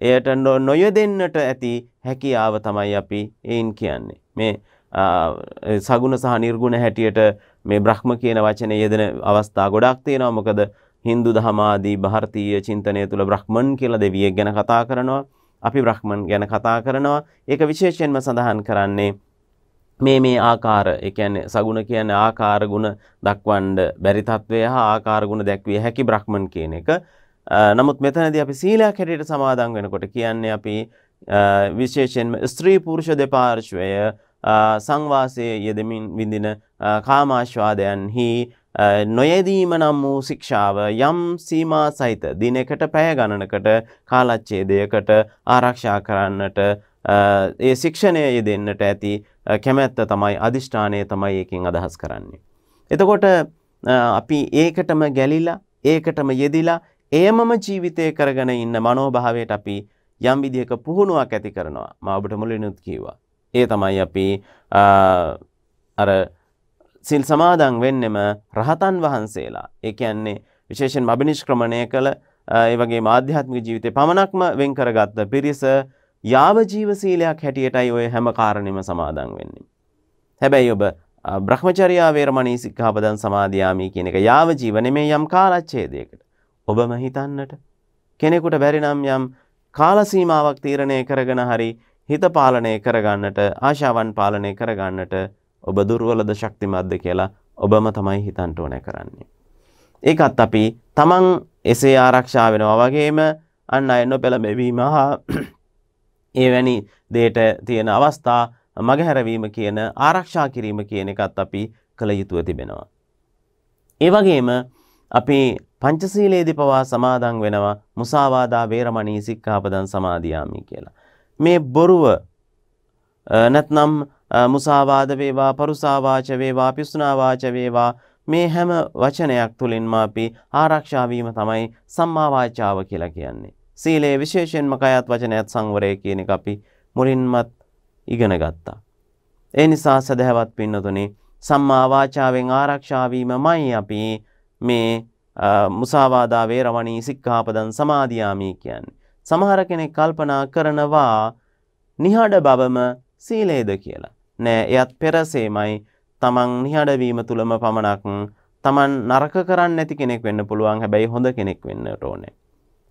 එයට නොයදෙන්නට ඇති හැකියාව තමයි අපි ඒන් කියන්නේ. මේ සගුණ සහ නිර්ගුණ හැටියට මේ බ්‍රහ්ම කියන වචනේ යෙදෙන අවස්ථා ගොඩක් තියෙනවා. මොකද Hindu දහමාදී ಭಾರತೀಯ චින්තනය තුළ බ්‍රහ්මන් කියලා දෙවියෙක් ගැන කතා කරනවා. අපි බ්‍රහ්මන් ගැන කතා කරනවා. ඒක විශේෂයෙන්ම සඳහන් කරන්නේ මේ මේ ආකාර ඒ කියන්නේ සගුණ කියන්නේ ආකාර ගුණ දක්වන්න බැරි තත්වය හා ආකාර ගුණ දැක්විය හැකි බ්‍රහ්මන් කියන එක. නමුත් මෙතනදී අපි සීලයක් හැටියට සමාදන් වෙනකොට කියන්නේ අපි විශේෂයෙන්ම ස්ත්‍රී පුරුෂ දෙපාර්ශ්වය සංවාසයේ යෙදමින් විඳින කාමාශ්වාදයන්හි නොයදීම නම් වූ ශික්ෂාව යම් සීමා සහිත දිනකට පැය ගණනකට කාලච්ඡේදයකට ආරක්ෂා කරන්නට ඒ ශික්ෂණය යෙදෙන්නට ඇති කැමැත්ත තමයි අධිෂ්ඨානය තමයි ඒකෙන් අදහස් කරන්නේ. එතකොට අපි ඒකටම ගැලිලා ඒකටම යෙදිලා එයමම ජීවිතය කරගෙන ඉන්න මනෝභාවයට අපි යම් විදිහක පුහුණුවක් ඇති කරනවා. මම ඔබට මුලිනුත් කිව්වා. ඒ තමයි අපි අර සිල් සමාදන් වෙන්නෙම රහතන් වහන්සේලා. ඒ කියන්නේ විශේෂයෙන් අභිනිෂ්ක්‍රමණය කළ ඒ වගේ ආධ්‍යාත්මික ජීවිතේ පමණක්ම වෙන් කරගත්ත පිරිස යාව ජීව සීලයක් හැටියටයි ඔය හැම කාරණෙම සමාදන් වෙන්නේ. හැබැයි ඔබ බ්‍රහ්මචර්යා වේරමණී සික්ඛාපදං සමාදියාමි කියන එක යාව ජීව නෙමෙයි යම් කාලච්ඡේදයකට. ඔබම හිතන්නට කෙනෙකුට බැරි නම් යම් කාල සීමාවක් තීරණය කරගෙන හරි හිත පාලනය කරගන්නට ආශාවන් පාලනය කරගන්නට ඔබ දුර්වලද ශක්තිමත්ද කියලා ඔබම තමයි හිතන්ට ඕනෑ කරන්නේ. ඒකත් අපි තමන් එසේ ආරක්ෂා වෙනවා වගේම අන්න අය නොපෙළඹවීම හා එවැනි දේට තියෙන අවස්ථා මගහැරවීම කියන ආරක්ෂා කිරීම කියන එකත් අපි කළ යුතුව තිබෙනවා. ඒ වගේම අපි පංචසීලේදී පවා සමාදන් වෙනවා මුසාවාදා වේරමණී සික්ඛාපදං සමාදියාමි කියලා. මේ බොරුව නැත්නම් මුසාවාද වේවා පරුසාවාච වේවා පිස්සුනාවාච වේවා මේ හැම වචනයක් තුළින්ම අපි ආරක්ෂා වීම තමයි සම්මා වාචාව කියලා කියන්නේ. සීලේ විශේෂයෙන්ම කයත් වචනයත් සංවරය කියන එක අපි මුලින්මත් ඉගෙන ගත්තා. ඒ නිසා සදහැවත් පින්නතුනි සම්මා වාචාවෙන් ආරක්ෂා වීමමයි අපි මේ මුසාවාදා වේරමණී සික්ඛාපදං සමාදියාමි කියන්නේ. සමහර කෙනෙක් කල්පනා කරනවා නිහඬ බවම සීලේද කියලා. නෑ එයත් පෙරසේමයි තමන් නිහඬ වීම තුලම පමණක් Taman නරක කරන්නේ නැති කෙනෙක් වෙන්න පුළුවන්. හැබැයි හොඳ කෙනෙක් වෙන්නට ඕනේ.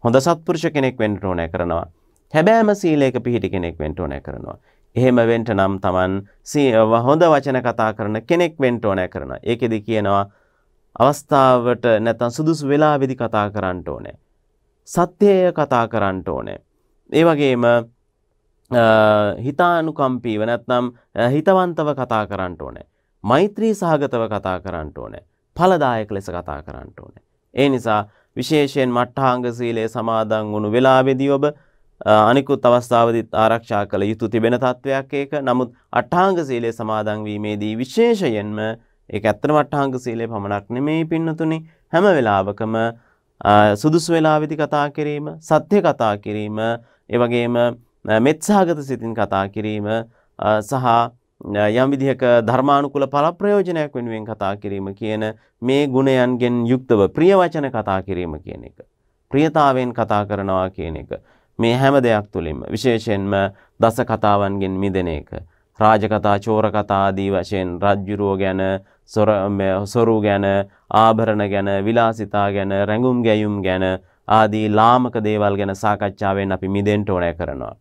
හොඳ සත්පුරුෂ කෙනෙක් වෙන්න ඕනේ කරනවා. හැබෑම සීලයක පිහිටි කෙනෙක් වෙන්න ඕනේ කරනවා. එහෙම වෙන්න නම් Taman හොඳ වචන කතා කරන කෙනෙක් වෙන්න ඕනේ කරනවා. ඒකෙදි කියනවා අවස්ථාවට නැත්නම් සුදුසු වෙලාවෙදි කතා කරන්න ඕනේ. සත්‍යය කතා කරන්න ඕනේ. ඒ වගේම හිතානුකම්පීව නැත්නම් හිතවන්තව කතා කරන්න ඕනේ. මෛත්‍රී සහගතව කතා කරන්න ඕනේ. ඵලදායක ලෙස කතා කරන්න ඕනේ. ඒ නිසා විශේෂයෙන් මට්ටාංග සීලය සමාදන් වුණු වෙලාවේදී ඔබ අනිකුත් අවස්ථාවදීත් ආරක්ෂා කළ යුතු තිබෙන තත්වයක් ඒක. නමුත් අට්ඨාංග සීලය සමාදන් වීමේදී විශේෂයෙන්ම ඒක ඇත්තටම අට්ඨාංග සීලය පමණක් නෙමෙයි පින්නතුනි හැම වෙලාවකම සුදුසු වෙලාවෙදි කතා කිරීම, සත්‍ය කතා කිරීම, ඒ වගේම මෙත්සාගත සිතින් කතා කිරීම සහ යම් විදිහක ධර්මානුකූල ඵල ප්‍රයෝජනයක් වෙනුවෙන් කතා කිරීම කියන මේ ගුණයන්ගෙන් යුක්තව ප්‍රිය වචන කතා කිරීම කියන එක. ප්‍රියතාවෙන් කතා කරනවා කියන එක. මේ හැම දෙයක් තුළින්ම විශේෂයෙන්ම දස කතාවන්ගෙන් මිදෙන එක. රාජකතා, චෝර කතා ආදී වශයෙන් රජ්ජුරුව ගැන, සොරු ගැන, ආභරණ ගැන, විලාසිතා ගැන, රැඟුම් ගැයුම් ගැන ආදී ලාමක දේවල් ගැන සාකච්ඡාවෙන් අපි මිදෙන්න ඕනෑ කරනවා.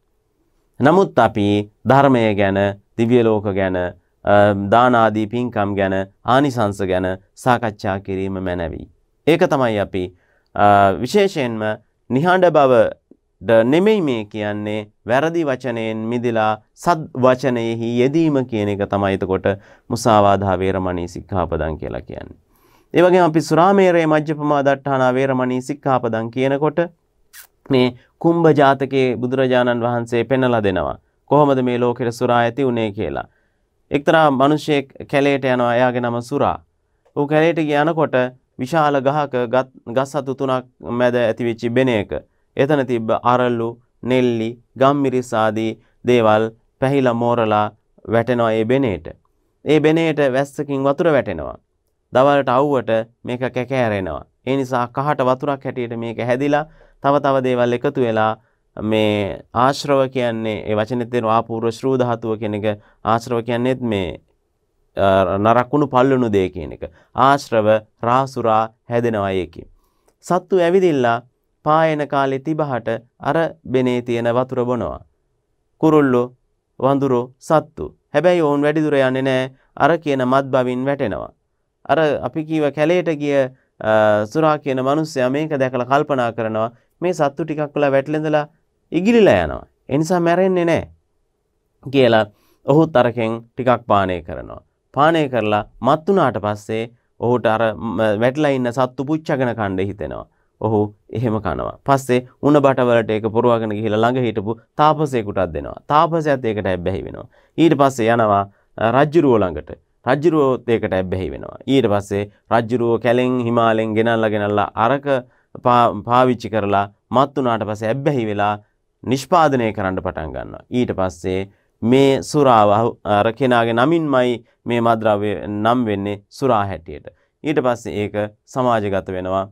නමුත් අපි ධර්මය ගැන දිව්‍ය ලෝක ගැන දාන ආදී පින්කම් ගැන ආනිසංස ගැන සාකච්ඡා කිරීම මැනවි. ඒක තමයි අපි විශේෂයෙන්ම නිහඬ බව නෙමෙයි මේ කියන්නේ වැරදි වචනයෙන් මිදිලා සද් වචනයෙහි යෙදීම කියන එක තමයි එතකොට මුසාවාදා වේරමණී සික්ඛාපදං කියලා කියන්නේ. ඒ වගේම අපි සුරාමේරේ මජ්ජපමා දට්ඨානා වේරමණී සික්ඛාපදං කියනකොට මේ කුම්භ ජාතකයේ බුදුරජාණන් වහන්සේ පෙන්වලා දෙනවා. කොහොමද මේ ලෝකෙට සුරා ඇති උනේ කියලා. එක්තරා මිනිහෙක් කැලේට යනවා එයාගේ නම සුරා. ඌ කැලේට යනකොට විශාල ගහක ගස් අතු තුනක් මැද ඇතිවෙච්ච බෙනයක. එතන තිබ්බ අරලු, නෙල්ලි, ගම්මිරිස් ආදී දේවල් පැහිලා මෝරලා වැටෙනවා ඒ බෙනේට. ඒ බෙනේට වැස්සකින් වතුර වැටෙනවා. දවල්ට අවුවට මේක කැකෑරෙනවා. ඒ නිසා කහට වතුරක් හැටියට මේක හැදිලා තව තව දේවල් එකතු වෙලා මේ ආශ්‍රව කියන්නේ ඒ වචනේ තේරුම ආපූර්ව ශ්‍රූ ධාතුව කියන එක ආශ්‍රව කියන්නේත් මේ නරකුණු පල්ලුණු දේ කියන එක. ආශ්‍රව රාසුරා හැදෙනවා ඒකේ. සත්තු ඇවිදිලා පායන කාලේ තිබහට අර බෙනේ තියෙන වතුර බොනවා. කුරුල්ලෝ වඳුරෝ සත්තු. හැබැයි ඕන් වැඩි දුර යන්නේ නැහැ. අර කියන මත් බවින් වැටෙනවා. අර අපි කීව කැලේට ගිය සුරා කියන මිනිස්සයා මේක දැකලා කල්පනා කරනවා මේ සත්තු ටිකක් වෙලා වැටලෙඳලා ඉගිලිලා යනවා. ඒ නිසා මැරෙන්නේ නැහැ. කියලා ඔහුත් අරකින් ටිකක් පානය කරනවා. පානය කරලා මත් වුණාට පස්සේ ඔහුට අර වැටලා ඉන්න සත්තු පුච්චගෙන කන්න හිතෙනවා. ඔහු එහෙම කනවා. පස්සේ උණ බටවලට ඒක පොරවගෙන ගිහිල්ලා ළඟ හිටපු තාපසයෙකුටත් දෙනවා. තාපසයාත් ඒකට ඇබ්බැහි වෙනවා. ඊට පස්සේ යනවා රජ්ජුරුව ළඟට. රජ්ජුරුවෝත් ඒකට ඇබ්බැහි වෙනවා. ඊට පස්සේ රජ්ජුරුව කැලෙන් හිමාලෙන් ගෙනල්ලා ගෙනල්ලා අරක පාවිච්චි කරලා මත් වුණාට පස්සේ ඇබ්බැහි වෙලා නිෂ්පාදනය කරන්න පටන් ගන්නවා. ඊට පස්සේ මේ සුරාව අර කෙනාගේ නමින්මයි මේ මද්‍රව්‍ය නම් වෙන්නේ සුරා හැටියට. ඊට පස්සේ ඒක සමාජගත වෙනවා.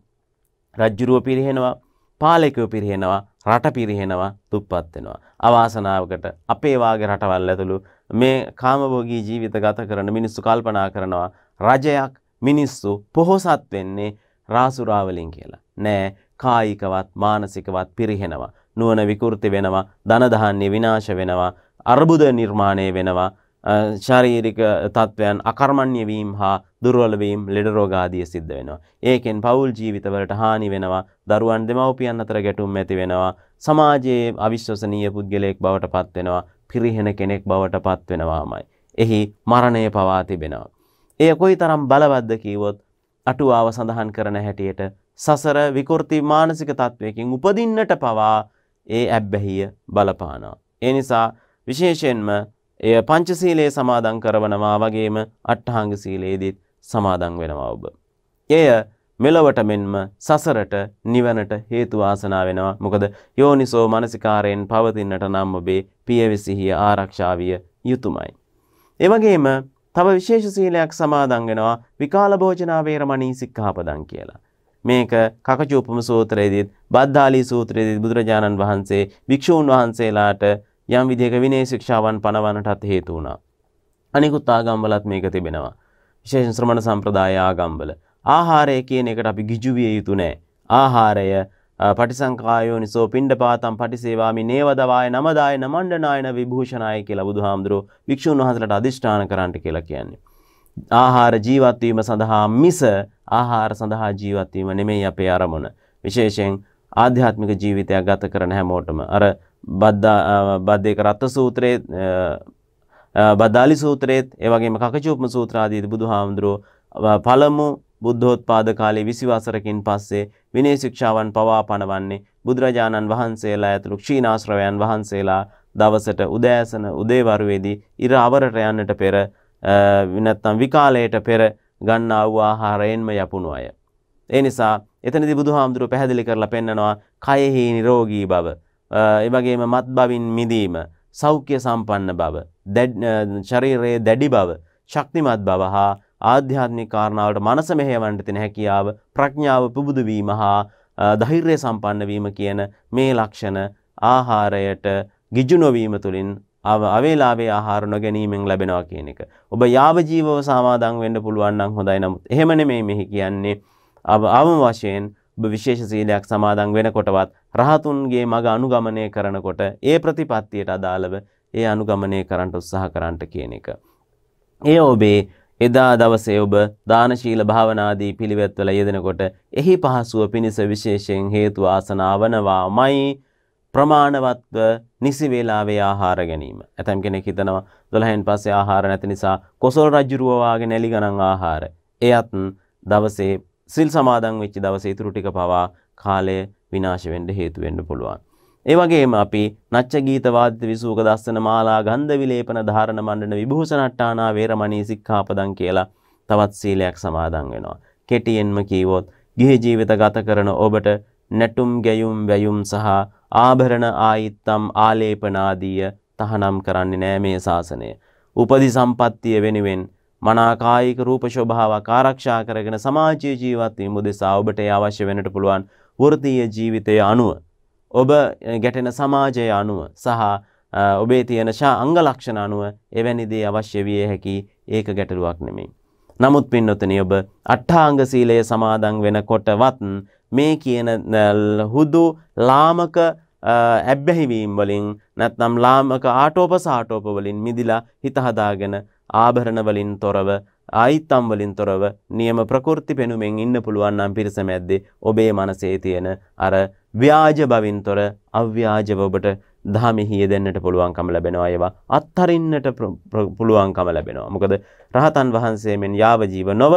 රජ්ජුරුව පිරිහෙනවා, පාලකයෝ පිරිහෙනවා, රට පිරිහෙනවා, දුප්පත් වෙනවා. අවාසනාවකට අපේ වාගේ රටවල් ඇතුළු මේ කාමභෝගී ජීවිත ගත කරන මිනිස්සු කල්පනා කරනවා රජයක් මිනිස්සු පොහොසත් වෙන්නේ රාසුරාවලින් කියලා. නෑ කායිකවත් මානසිකවත් පිරිහෙනවා. නුවණ විකෘති වෙනවා, ධන ධාන්‍ය විනාශ වෙනවා, අර්බුද නිර්මාණය වෙනවා, ශාරීරික තත්ත්වයන් අකර්මණ්‍ය වීම හා දුර්වල වීම ලෙඩ රෝග ආදී සිද්ධ වෙනවා. ඒකෙන් පෞල් ජීවිතවලට හානි වෙනවා, දරුවන් දෙමව්පියන් අතර ගැටුම් ඇති වෙනවා, සමාජයේ අවිශ්වසනීය පුද්ගලයෙක් බවට පත් වෙනවා, පිරිහෙන කෙනෙක් බවට පත් වෙනවාමයි. එහි මරණය පවා තිබෙනවා. එය කොයිතරම් බලවත්ද කීවොත් අටුවාව සඳහන් කරන හැටියට සසර විකෘති මානසික තත්වයකින් උපදින්නට පවා ඒ ඇබ්බැහිය බලපානවා. ඒ නිසා විශේෂයෙන්ම එය පංචසීලයේ සමාදන් කරවනවා වගේම අට්ඨාංග සීලයේදීත් සමාදන් වෙනවා ඔබ. එය මෙලොවට මෙන්ම සසරට නිවනට හේතු වාසනා වෙනවා. මොකද යෝනිසෝ මනසිකාරයෙන් පවතින්නට නම් ඔබේ පියවිසිහිය ආරක්ෂා විය යුතුයමයි. ඒ වගේම තව විශේෂ සීලයක් සමාදන් වෙනවා විකාල භෝජනා වේරමණී සික්ඛාපදං කියලා. මේක කකචූපම සූත්‍රයේදීත් බද්ධාලී සූත්‍රයේදීත් බුදුරජාණන් වහන්සේ භික්ෂූන් වහන්සේලාට යම් විදිහක විනය ශික්ෂාවන් පනවන්නටත් හේතු වුණා. අනිකුත් ආගම්වලත් මේක තිබෙනවා. විශේෂ ශ්‍රමණ සම්ප්‍රදාය ආගම්වල. ආහාරය කියන එකට අපි ගිජු විය යුතු නෑ. ආහාරය පටිසංකායෝනිසෝ පිණ්ඩපාතම් පටිසේවාමි නේවදවාය නමදාය නමණ්ඩනායන විභූෂණාය කියලා බුදුහාමුදුරුවෝ භික්ෂුන් වහන්සේලාට අදිෂ්ඨාන කරන්නට කියලා කියන්නේ. ආහාර ජීවත් වීම සඳහා මිස ආහාර සඳහා ජීවත් වීම නෙමෙයි අපේ අරමුණ. විශේෂයෙන් ආධ්‍යාත්මික ජීවිතයක් ගත කරන හැමෝටම අර බද්දා බද්දේක රත්ත සූත්‍රයේ බදාලි සූත්‍රයේත් ඒ වගේම කකචූපම සූත්‍ර ආදී බුදුහාමුදුරුවෝ පළමු බුද්ධෝත්පාද කාලේ 20 වසරකින් පස්සේ විනය ශික්ෂාවන් පවා පනවන්නේ බුදුරජාණන් වහන්සේලා ඇතුළු ක්ෂීණාශ්‍රවයන් වහන්සේලා දවසට උදෑසන උදේවරුවේදී ඉර අවරට යන්නට පෙර නැත්නම් විකාලයට පෙර ගන්නා වූ ආහාරයෙන්ම යපුණු අය. ඒ නිසා එතනදී බුදුහාමුදුරුවෝ පැහැදිලි කරලා පෙන්නනවා කයෙහි නිරෝගී බව, ඒ වගේම මත් බවින් මිදීම, සෞඛ්‍ය සම්පන්න බව, ශරීරයේ දැඩි බව, ශක්තිමත් බව හා ආධ්‍යාත්මික කාරණාවලට මනස මෙහෙයවන්නට තියෙන හැකියාව ප්‍රඥාව පුබුදු වීම හා ධෛර්යය සම්පන්න වීම කියන මේ ලක්ෂණ ආහාරයට ගිජු නොවීම තුළින් අවේලාවේ ආහාර නොගැනීමෙන් ලැබෙනවා කියන එක. ඔබ යාව ජීවව සමාදන් වෙන්න පුළුවන් නම් හොඳයි. නමුත් එහෙම නෙමෙයි මෙහි කියන්නේ අවම වශයෙන් ඔබ විශේෂ සීලයක් සමාදන් වෙනකොටවත් රහතුන්ගේ මඟ අනුගමනය කරනකොට ඒ ප්‍රතිපත්තියට අදාළව ඒ අනුගමනය කරන්නට උත්සාහ කරන්නට කියන එක. ඒ ඔබේ එදා දවසේ ඔබ දානශීල භාවනාදී පිළිවෙත්වල යෙදෙනකොට එහි පහසුව පිණිස විශේෂයෙන් හේතු ආසනා වනවාමයි ප්‍රමාණවත්ව නිසි වේලාවේ ආහාර ගැනීම. ඇතම් කෙනෙක් හිතනවා 12න් පස්සේ ආහාර නැති නිසා කොසල් රජුරුව වාගේ නැලි ගණන් ආහාර. එයත් දවසේ සිල් සමාදන් වෙච්ච දවසේ ඉතුරු ටික පවා කාලය විනාශ වෙන්න හේතු වෙන්න පුළුවන්. ඒ වගේම අපි නච්ච ගීත වාද්‍ය විසූක දස්සන මාලා ගන්ධ විලේපන ධාරණ මණ්ඩන විභූෂණට්ටානා වේරමණී සික්ඛාපදං කියලා තවත් සීලයක් සමාදන් වෙනවා. කෙටියෙන්ම කීවොත් ගිහි ජීවිත ගත කරන ඔබට නැටුම් ගැයුම් වැයුම් සහ ආභරණ ආයිත්තම් ආලේපනාදීය තහනම් කරන්නේ නෑ මේ ශාසනය. උපදි සම්පත්තිය වෙනුවෙන් මනාකායික රූප ශෝභාවක් ආරක්ෂා කරගෙන සමාජීය ජීවත් වීම උදෙසා ඔබට අවශ්‍ය වෙන්නට පුළුවන් වෘත්තීය ජීවිතය අනුව ඔබ ගැටෙන සමාජය අනුව සහ ඔබේ තියෙන ශා අංග ලක්ෂණ අනුව එවැනි දේ අවශ්‍ය විය හැකි ඒක ගැටලුවක් නෙමෙයි. නමුත් පින්නොතනි ඔබ අට්ඨාංග සීලය සමාදන් වෙනකොටවත් මේ කියන හුදු ලාමක ඇබ්බැහිවීම් වලින් නැත්නම් ලාමක ආටෝප සාටෝප වලින් මිදිලා හිත හදාගෙන ආභරණ වලින් තොරව ආයිත්තම් වලින් තොරව නියම ප්‍රකෘති පෙනුමෙන් ඉන්න පුළුවන් නම් පිරිස මැද්දේ ඔබේ මනසේ තියෙන අර ව්‍යාජ බවින් තොර අව්‍යාජව ඔබට දහමෙහි යෙදෙන්නට පුළුවන්කම ලැබෙනවා ඒවා අත්හරින්නට පුළුවන්කම ලැබෙනවා. මොකද රහතන් වහන්සේ මෙන් යාව ජීව නොව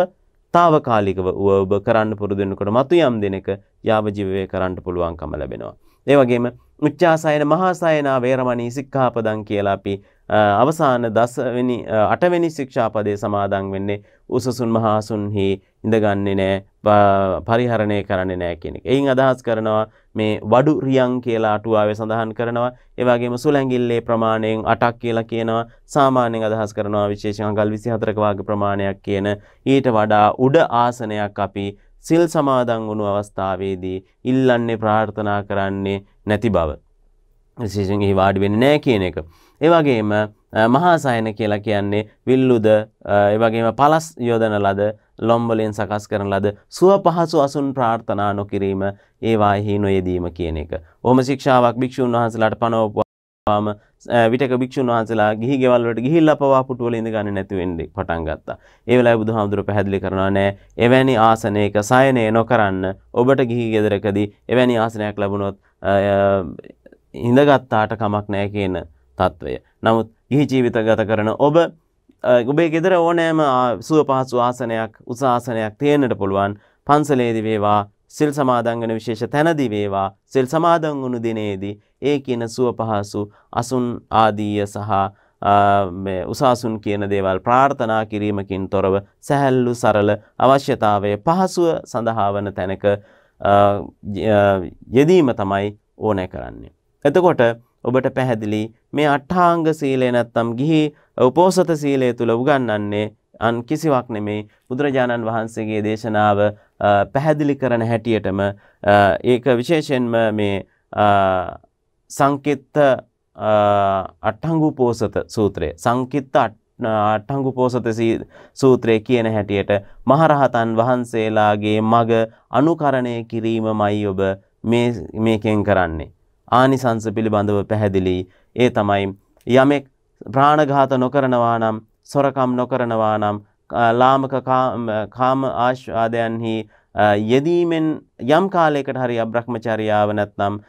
తాවකාලිකව ඔබ කරන්න පුරුදු වෙනකොට මතු යම් දිනක යාව ජීවයේ කරන්න පුළුවන්කම ලැබෙනවා. ඒ වගේම උච්චාසයන මහාසයනා වේරමණී සික්ඛාපදං කියලා අපි අවසාන දසවෙනි අටවෙනි ශික්ෂාපදේ සමාදන් වෙන්නේ උසසුන් මහාසුන්හි ඉඳගන්නේ නෑ පරිහරණය කරන්නේ නෑ කියන එක. එයින් අදහස් කරනවා මේ වඩු රියන් කියලා අටුවාවේ සඳහන් කරනවා. ඒ වගේම සුලැඟිල්ලේ ප්‍රමාණයෙන් 8ක් කියලා කියනවා. සාමාන්‍යයෙන් අදහස් කරනවා විශේෂයෙන් අඟල් 24ක වාගේ ප්‍රමාණයක් කියන ඊට වඩා උඩ ආසනයක් අපි සිල් සමාදන් වුණු අවස්ථාවේදී ඉල්ලන්නේ ප්‍රාර්ථනා කරන්නේ නැති බව. විශේෂයෙන් එහි වාඩි වෙන්නේ නැහැ කියන එක. ඒ වගේම මහා සයන කියලා කියන්නේ විල්ලුද ඒ වගේම පලස් යොදන ලද ලොම් වලින් සකස් කරන ලද සුව පහසු අසුන් ප්‍රාර්ථනා නොකිරීම ඒවාෙහි නොයෙදීම කියන එක. ඔහොම ශික්ෂාවක් භික්ෂුන් වහන්සේලාට පනවපුවාම විටක භික්ෂුන් වහන්සේලා ගිහි ගෙවල් වලට ගිහිල්ලා පවා පුටුවල ඉඳ ගන්න නැති වෙන්නේ පටන් ගත්තා. ඒ වෙලාවේ බුදුහාමුදුරුවෝ පැහැදිලි කරනවා නෑ එවැනි ආසනයක සයනය නොකරන්න ඔබට ගිහි ගෙදරකදී එවැනි ආසනයක් ලැබුණොත් ඉඳගත්තාට කමක් නෑ කියන තත්ත්වය. නමුත් ගිහි ජීවිත ගත කරන ඔබ ඔබේ ගෙදර ඕනෑම සුව පහසු ආසනයක් උසාසනයක් තියෙන්නට පුළුවන් පන්සලේදි වේවා සිල් සමාදන්ගන විශේෂ තැනදි වේවා සිල් සමාදන් වුණු දිනේදී ඒ කියන සුව පහසු අසුන් ආදීය සහ උසාසුන් කියන දේවල් ප්‍රාර්ථනා කිරීමකින් තොරව සැහැල්ලු සරල අවශ්‍යතාවය පහසුව සඳහා වන තැනක යෙදීම තමයි ඕනෑ කරන්නේ. එතකොට ඔබට පැහැදිලි මේ අට්ඨාංග සීලය නැත්තම් ගිහි උපෝසත සීලය තුල උගන්වන්නේ අන් කිසිවක් නෙමේ බුදුරජාණන් වහන්සේගේ දේශනාව පැහැදිලි කරන හැටියටම ඒක විශේෂයෙන්ම මේ සංකිත්ත අට්ඨංගු පෝසත සූත්‍රය සංකිත්ත අට්ටංගු පෝසත සූත්‍රයේ කියන හැටියට මහරහතන් වහන්සේලාගේ මග අනුකරණය කිරීමමයි ඔබ මේකෙන් කරන්නේ. ආනිසංස පිළිබඳව පැහැදිලි. ඒ තමයි යමෙක් ප්‍රාණඝාත නොකරනවා නම් සොරකම් නොකරනවා නම් ලාමක කාම ආශ්වාදයන්හි යෙදීමෙන් යම් කාලයකට හරි අබ්‍රහ්මචර්යාව නැත්නම්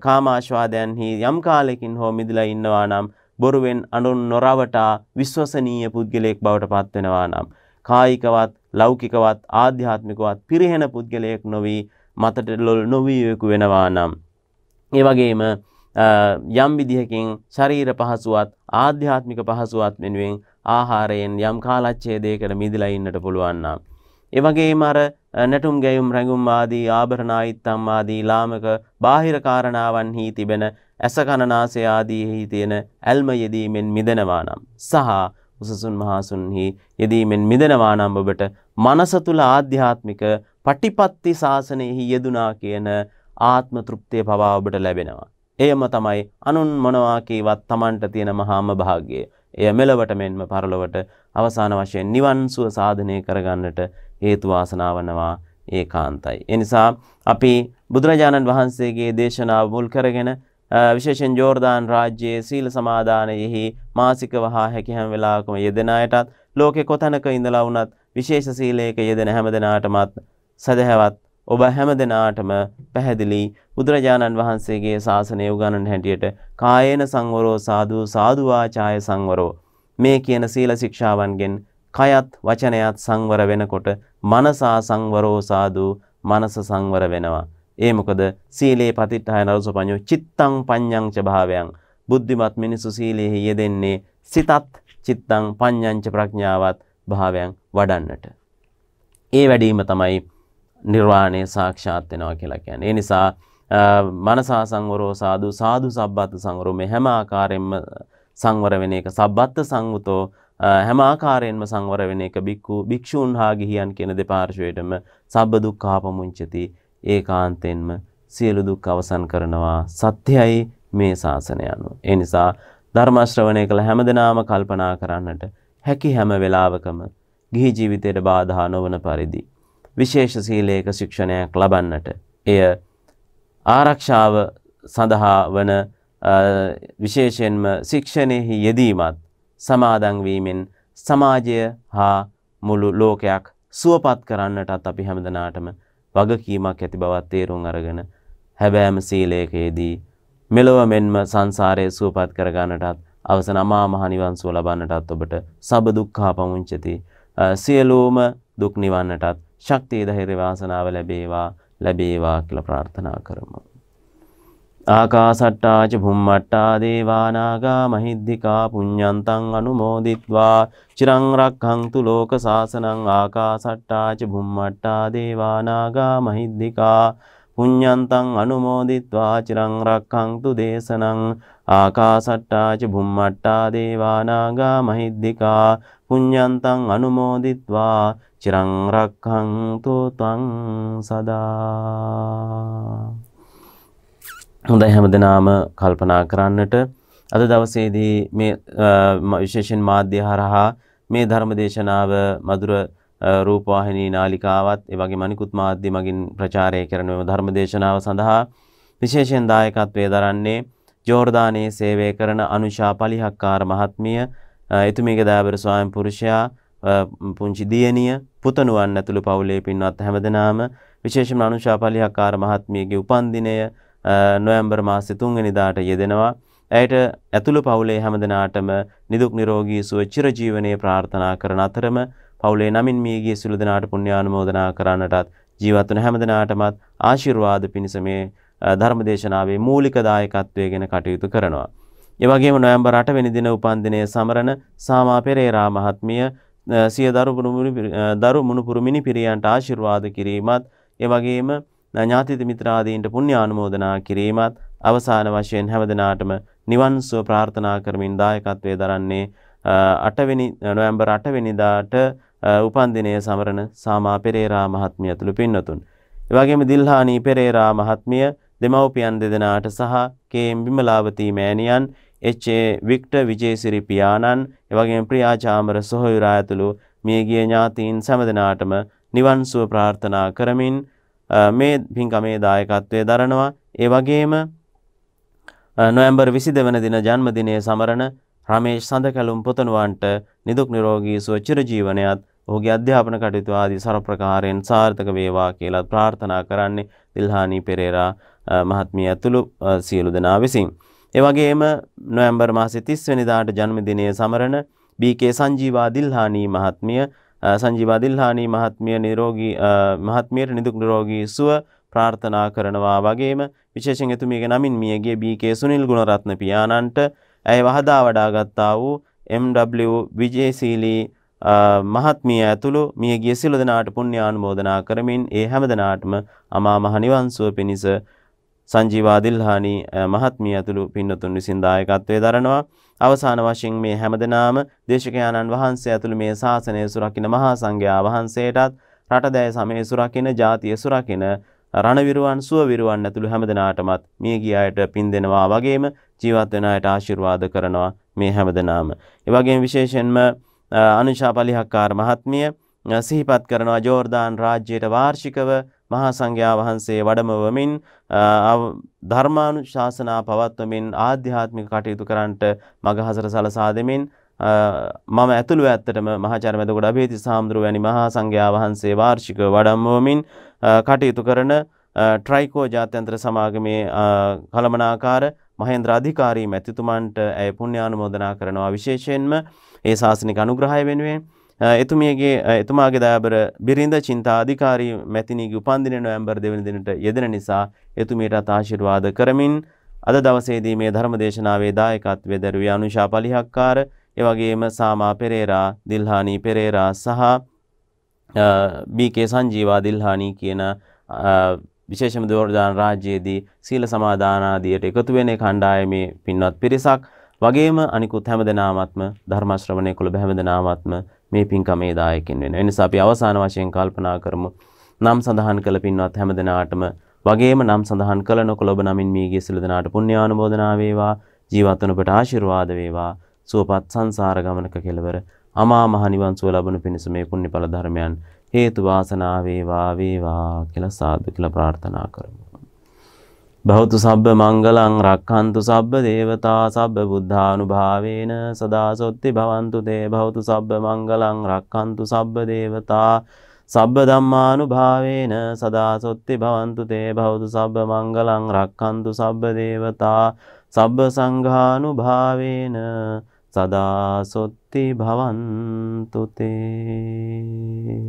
කාමාශ්වාදයන්හි යම් කාලයකින් හෝ මිදලා ඉන්නවා නම් බොරුවෙන් අනුන් නොරවටා විශ්වසනීය පුද්ගලයෙක් බවට පත් වෙනවා නම් කායිකවත් ලෞකිකවත් ආධ්‍යාත්මිකවත් පිරිහෙන පුද්ගලයෙක් නොවි මතට ලොල් නොවියෙකු වෙනවා නම්. ඒ වගේම යම් විදිහකින් ශරීර පහසුවත් ආධ්‍යාත්මික පහසුවත් වෙනුවෙන් ආහාරයෙන් යම් කාලච්ඡේදයකට මිදලා ඉන්නට පුළුවන් නම් ඒ වගේම අර නැටුම් ගැයුම් රැඟුම් ආදී ආභරණ ආයිත්තම් ආදී ලාමක බාහිර කාරණාවන්හි තිබෙන ඇස කනනාසය ආදීහි තියෙන ඇල්ම යෙදීමෙන් මිදෙනවා නම් සහ උසසුන් මහසුන්හි යෙදීමෙන් මිදෙනවා නම් ඔබට මනස තුල ආධ්‍යාත්මික පටිපත්ති ශාසනයෙහි යෙදුනා කියන ආත්ම තෘප්තිය පවා ඔබට ලැබෙනවා. එයම තමයි අනුන් මොනවා කීවත් Tamanට තියෙන මහාම භාග්‍යය. එය මෙලවට මෙන්ම පරලොවට අවසාන වශයෙන් නිවන් සුව සාධනය කරගන්නට හේතු වාසනා වනවා ඒකාන්තයි. ඒ නිසා අපි බුදුරජාණන් වහන්සේගේ දේශනාව මුල් කරගෙන විශේෂෙන් ජෝර්දාන් රාජ්‍යයේ සීල සමාදානයෙහි මාසිකව හා හැකි හැම වෙලාවකම යෙදෙන අයටත් ලෝකේ කොතැනක ඉඳලා වුණත් විශේෂ සීලයක යෙදෙන හැම දෙනාටමත් සදහැවත් ඔබ හැම දෙනාටම පැහැදිලි බුදුරජාණන් වහන්සේගේ ශාසනය උගන්වන හැටියට කායේන සංවරෝ සාදු සාදු ආචාය සංවරෝ. මේ කියන සීල ශික්ෂාවන්ගෙන් කයත් වචනයත් සංවර වෙනකොට මනසා සංවරෝ සාදු මනස සංවර වෙනවා. ඒ මොකද සීලේ පතිට්ඨාය නරසපඤ්ඤෝ චිත්තං පඤ්ඤංච භාවයන්. බුද්ධිමත් මිනිසු සීලෙහි යෙදෙන්නේ සිතත් චිත්තං පඤ්ඤංච ප්‍රඥාවත් භාවයන් වඩන්නට. ඒ වැඩීම තමයි නිර්වාණය සාක්ෂාත් වෙනවා කියලා කියන්නේ. ඒ නිසා මනසා සංවරෝ සාදු සාදු සබ්බත් සංවරෝ මේ හැම ආකාරයෙන්ම සංවර වෙන එක සබ්බත් සංවතෝ හැම ආකාරයෙන්ම සංවර වෙන එක බික්කු භික්ෂූන් හා ගිහියන් කියන දෙපාර්ශ්වයටම සබ්බ දුක්ඛාපමුංචති ඒකාන්තයෙන්ම සියලු දුක් අවසන් කරනවා සත්‍යයි මේ ශාසනය අනුව. ඒ නිසා ධර්ම ශ්‍රවණය කළ හැමදෙනාම කල්පනා කරන්නට හැකි හැම වෙලාවකම ගිහි ජීවිතයට බාධා නොවන පරිදි විශේෂ සීලයක ශික්ෂණයක් ලබන්නට. එය ආරක්ෂාව සඳහා වන විශේෂයෙන්ම ශික්ෂණයෙහි යෙදීමත් සමාදන් වීමෙන් සමාජය හා මුළු ලෝකයක් සුවපත් කරන්නටත් අපි හැමදෙනාටම වගකීමක් ඇති බවත් තේරුම් අරගෙන හැබෑම සීලයකයේදී මෙලොව මෙන්ම සංසාරයේ සුවපත් කරගන්නටත් අවසන අමා මහ නිවන් සුව ලබන්නටත් ඔබට සබ දුක්ඛා පමුංචති. සියලුම දුක් නිවන්නටත් ශක්තිය ධෛර්ය වාසනාව ලැබේවා ලැබේවා කියලා ප්‍රාර්ථනා කරමු. ආකාසට්ටාච භුම්මට්ටා දේවානාගා මහිද්దికා පුඤ්ඤන්තං අනුමෝදිත්වා චිරං රක්ඛන්තු ලෝක සාසනං ආකාසට්ටාච භුම්මට්ටා දේවානාගා මහිද්దికා පුඤ්ඤන්තං අනුමෝදිත්වා චිරං රක්ඛන්තු දේශනං ආකාසට්ටාච භුම්මට්ටා දේවානාගා මහිද්దికා පුඤ්ඤන්තං අනුමෝදිත්වා චිරං රක්ඛන්තු ත්වං සදා හොඳයි හැමදෙනාම කල්පනා කරන්නට අද දවසේදී මේ විශේෂයෙන් මාධ්‍ය හරහා මේ ධර්ම දේශනාව මధుර රූපවාහිනී නාලිකාවත් ඒ වගේම අනිකුත් මාධ්‍ය මගින් ප්‍රචාරය කරන මේ ධර්ම දේශනාව සඳහා විශේෂයෙන් දායකත්වයේ දරන්නේ ජෝර්දානයේ සේවය කරන අනුෂා පලිහක්කාර මහත්මිය එතුමියගේ දාබර ස්වාමි පුරුෂයා පුංචි දියණිය පුතණුවන් ඇතුළු පවුලේ පින්වත් හැමදෙනාම විශේෂයෙන්ම අනුෂා පලිහක්කාර මහත්මියගේ උපන්දිනය නොවැම්බර් මාසේ 3 වෙනිදාට යෙදෙනවා. ඇයට ඇතුළු පවුලේ හැමදෙනාටම නිදුක් නිරෝගී සුව චිරජීවනයේ ප්‍රාර්ථනා කරන අතරම පවුලේ නමින් මියගිය සිළු දෙනාට පුණ්‍යානුමෝදනා කරන්නටත් ජීවත් වන හැමදෙනාටමත් ආශිර්වාද පිණිස මේ ධර්මදේශනාවේ මූලික දායකත්වය ගැන කටයුතු කරනවා. ඒ වගේම නොවැම්බර් 8 වෙනි දින උපන්දිනයේ සමරන සාමා පෙරේරා මහත්මිය සිය දරු මුණුපුරු මිනිපිරියන්ට ආශිර්වාද කිරීමත් ඒ වගේම ඥාතිත මිත්‍රාදීන්ට පුණ්‍ය ආනුමෝදනා කිරීමත් අවසාන වශයෙන් හැමදෙනාටම නිවන් සුව ප්‍රාර්ථනා කරමින් දායකත්වයේ දරන්නේ 8 වෙනි නොවැම්බර් 8 වෙනිදාට උපන්දිනය සමරන සාමා පෙරේරා මහත්මිය ඇතුළු පින්නතුන්. ඒ වගේම දිල්හානි පෙරේරා මහත්මිය දෙමව්පියන් දෙදෙනාට සහ කේම් විමලාවතී මෑණියන් එච්.ඒ. වික්ටර් විජේසිරි පියාණන් එවැගේම ප්‍රියා චාමර සොහොයුරා ඇතුළු මියගිය ඥාතීන් සෑම නිවන් සුව ප්‍රාර්ථනා කරමින් මේ පින්කමේ දායකත්වයේ දරනවා. ඒ වගේම නොවැම්බර් 22 වන දින ජන්මදිනයේ සමරන රමේෂ් සඳකැලුම් පුතණුවන්ට නිදුක් නිරෝගී සුව චිරජීවනයත් ඔහුගේ අධ්‍යාපන කටයුතු ආදී ਸਰව ප්‍රකාරයෙන් සාර්ථක වේවා කියලා ප්‍රාර්ථනා කරන්නේ දිල්හානි පෙරේරා මහත්මිය ඇතුළු සියලු දෙනා විසින්. ඒ වගේම නොවැම්බර් මාසේ 30 වෙනිදාට ජන්මදිනයේ සමරන බී.කේ. සංජීවා දිල්හානි මහත්මිය සංජීවා දිල්හානි මහත්මිය නිරෝගී මහත්මියට නිදුක් නිරෝගී සුව ප්‍රාර්ථනා කරනවා වගේම විශේෂයෙන් එතුමියගේ නමින් මියගිය බී.කේ. සුනිල් ගුණරත්න පියාණන්ට ඇය වහදා වඩා ගත්තා වූ එම්.ඩබ්ලිව් විජේසීලී මහත්මිය ඇතුළු මියගිය සියලු දෙනාට පුණ්‍ය ආනුමෝදනා කරමින් ඒ හැම දෙනාටම අමා මහ නිවන් සුව පිණිස සංජීවා දිල්හානි මහත්මිය ඇතුළු පින්නතුන් විසින් දායකත්වයේ දරනවා අවසාන වශයෙන් මේ හැමදෙනාම දේශකයාණන් වහන්සේ ඇතුළු මේ ශාසනය සුරකින්න මහා සංඝයා වහන්සේටත් රටදෑ සමය සුරකින්න ජාතිය සුරකින්න රණවිරුවන් සුවවිරුවන් ඇතුළු හැමදෙනාටමත් මිය ගිය අයට පින් දෙනවා වගේම ජීවත් වෙන අයට ආශිර්වාද කරනවා මේ හැමදෙනාම. ඒ වගේම විශේෂයෙන්ම අනුෂා පලිහක්කාර මහත්මිය සිහිපත් කරනවා ජෝර්දාන් රාජ්‍යයට වාර්ෂිකව මහා සංඝයා වහන්සේ වඩමවමින් ධර්මානුශාසනා පවත්වමින් ආධ්‍යාත්මික කටයුතු කරන්නට මගහසර සලසා දෙමින් මම ඇතුළු ඇත්තටම මහාචාර්ය මැදගොඩ අභේති සාම්ද්‍රුව වැනි මහා සංඝයා වහන්සේ වාර්ෂික වඩම්වමින් කටයුතු කරන ට්‍රයිකෝ ජාත්‍යන්තර සමාගමේ කළමනාකාර මහේන්ද්‍ර අධිකාරී මැතිතුමන්ට ඇය පුණ්‍යානුමෝදනා කරනවා විශේෂයෙන්ම ඒ ශාසනික අනුග්‍රහය වෙනුවෙන්. එතුමියගේ එතුමාගේ දයාබර බිරිඳ චින්තා අධිකාරී මැතිනීගේ උපන්දින නොවැම්බර් දෙවනි දිනට යෙදෙන නිසා එතුමියටත් ආශිර්වාද කරමින් අද දවසේදී මේ ධර්ම දේශනාවේ දායකත්වයේ දරුවේ අනුෂා පලිහක්කාර එවැගේම සාමා පෙරේරා දිල්හානි පෙරේරා සහ බීකේ සංජීවා දිල්හානි කියන විශේෂම දෝර්දාන රාජ්‍යයේදී සීල සමාදානාදියට එකතු වෙන කණ්ඩායමේ පින්වත් පිරිසක්. වගේම අනිකුත් හැම දෙනාමත්ම ධර්ම ශ්‍රවණය කළ හැම දෙනාමත්ම මේ පින්කමේ දායකින් වෙනවා. ඒ නිසා අපි අවසාන වශයෙන් කල්පනා කරමු. නම් සඳහන් කළ පින්වත් හැම දෙනාටම වගේම නම් සඳහන් කළ නොකළ ඔබ නමින් මියගිය සියලු දෙනාට පුණ්‍යානුමෝදනා වේවා. ජීවත් වන ඔබට ආශිර්වාද වේවා. සුවපත් සංසාර ගමනක කෙලවර අමා මහ නිවන් සුව ලබනු පිණිස මේ පුණ්‍යඵල ධර්මයන් හේතු වාසනා වේවා වේවා කියලා සාදු කියලා ප්‍රාර්ථනා කරමු. භවතු සබ්බ මංගලං රක්ඛන්තු සබ්බ දේවතා සබ්බ බුද්ධානුභාවේන සදා සොත්ති භවන්තු තේ භවතු සබ්බ මංගලං රක්ඛන්තු සබ්බ දේවතා සබ්බ ධම්මානුභාවේන සදා සොත්ති භවන්තු තේ භවතු සබ්බ මංගලං රක්ඛන්තු සබ්බ දේවතා සබ්බ සංඝානුභාවේන සදා සොත්ති භවන්තු තේ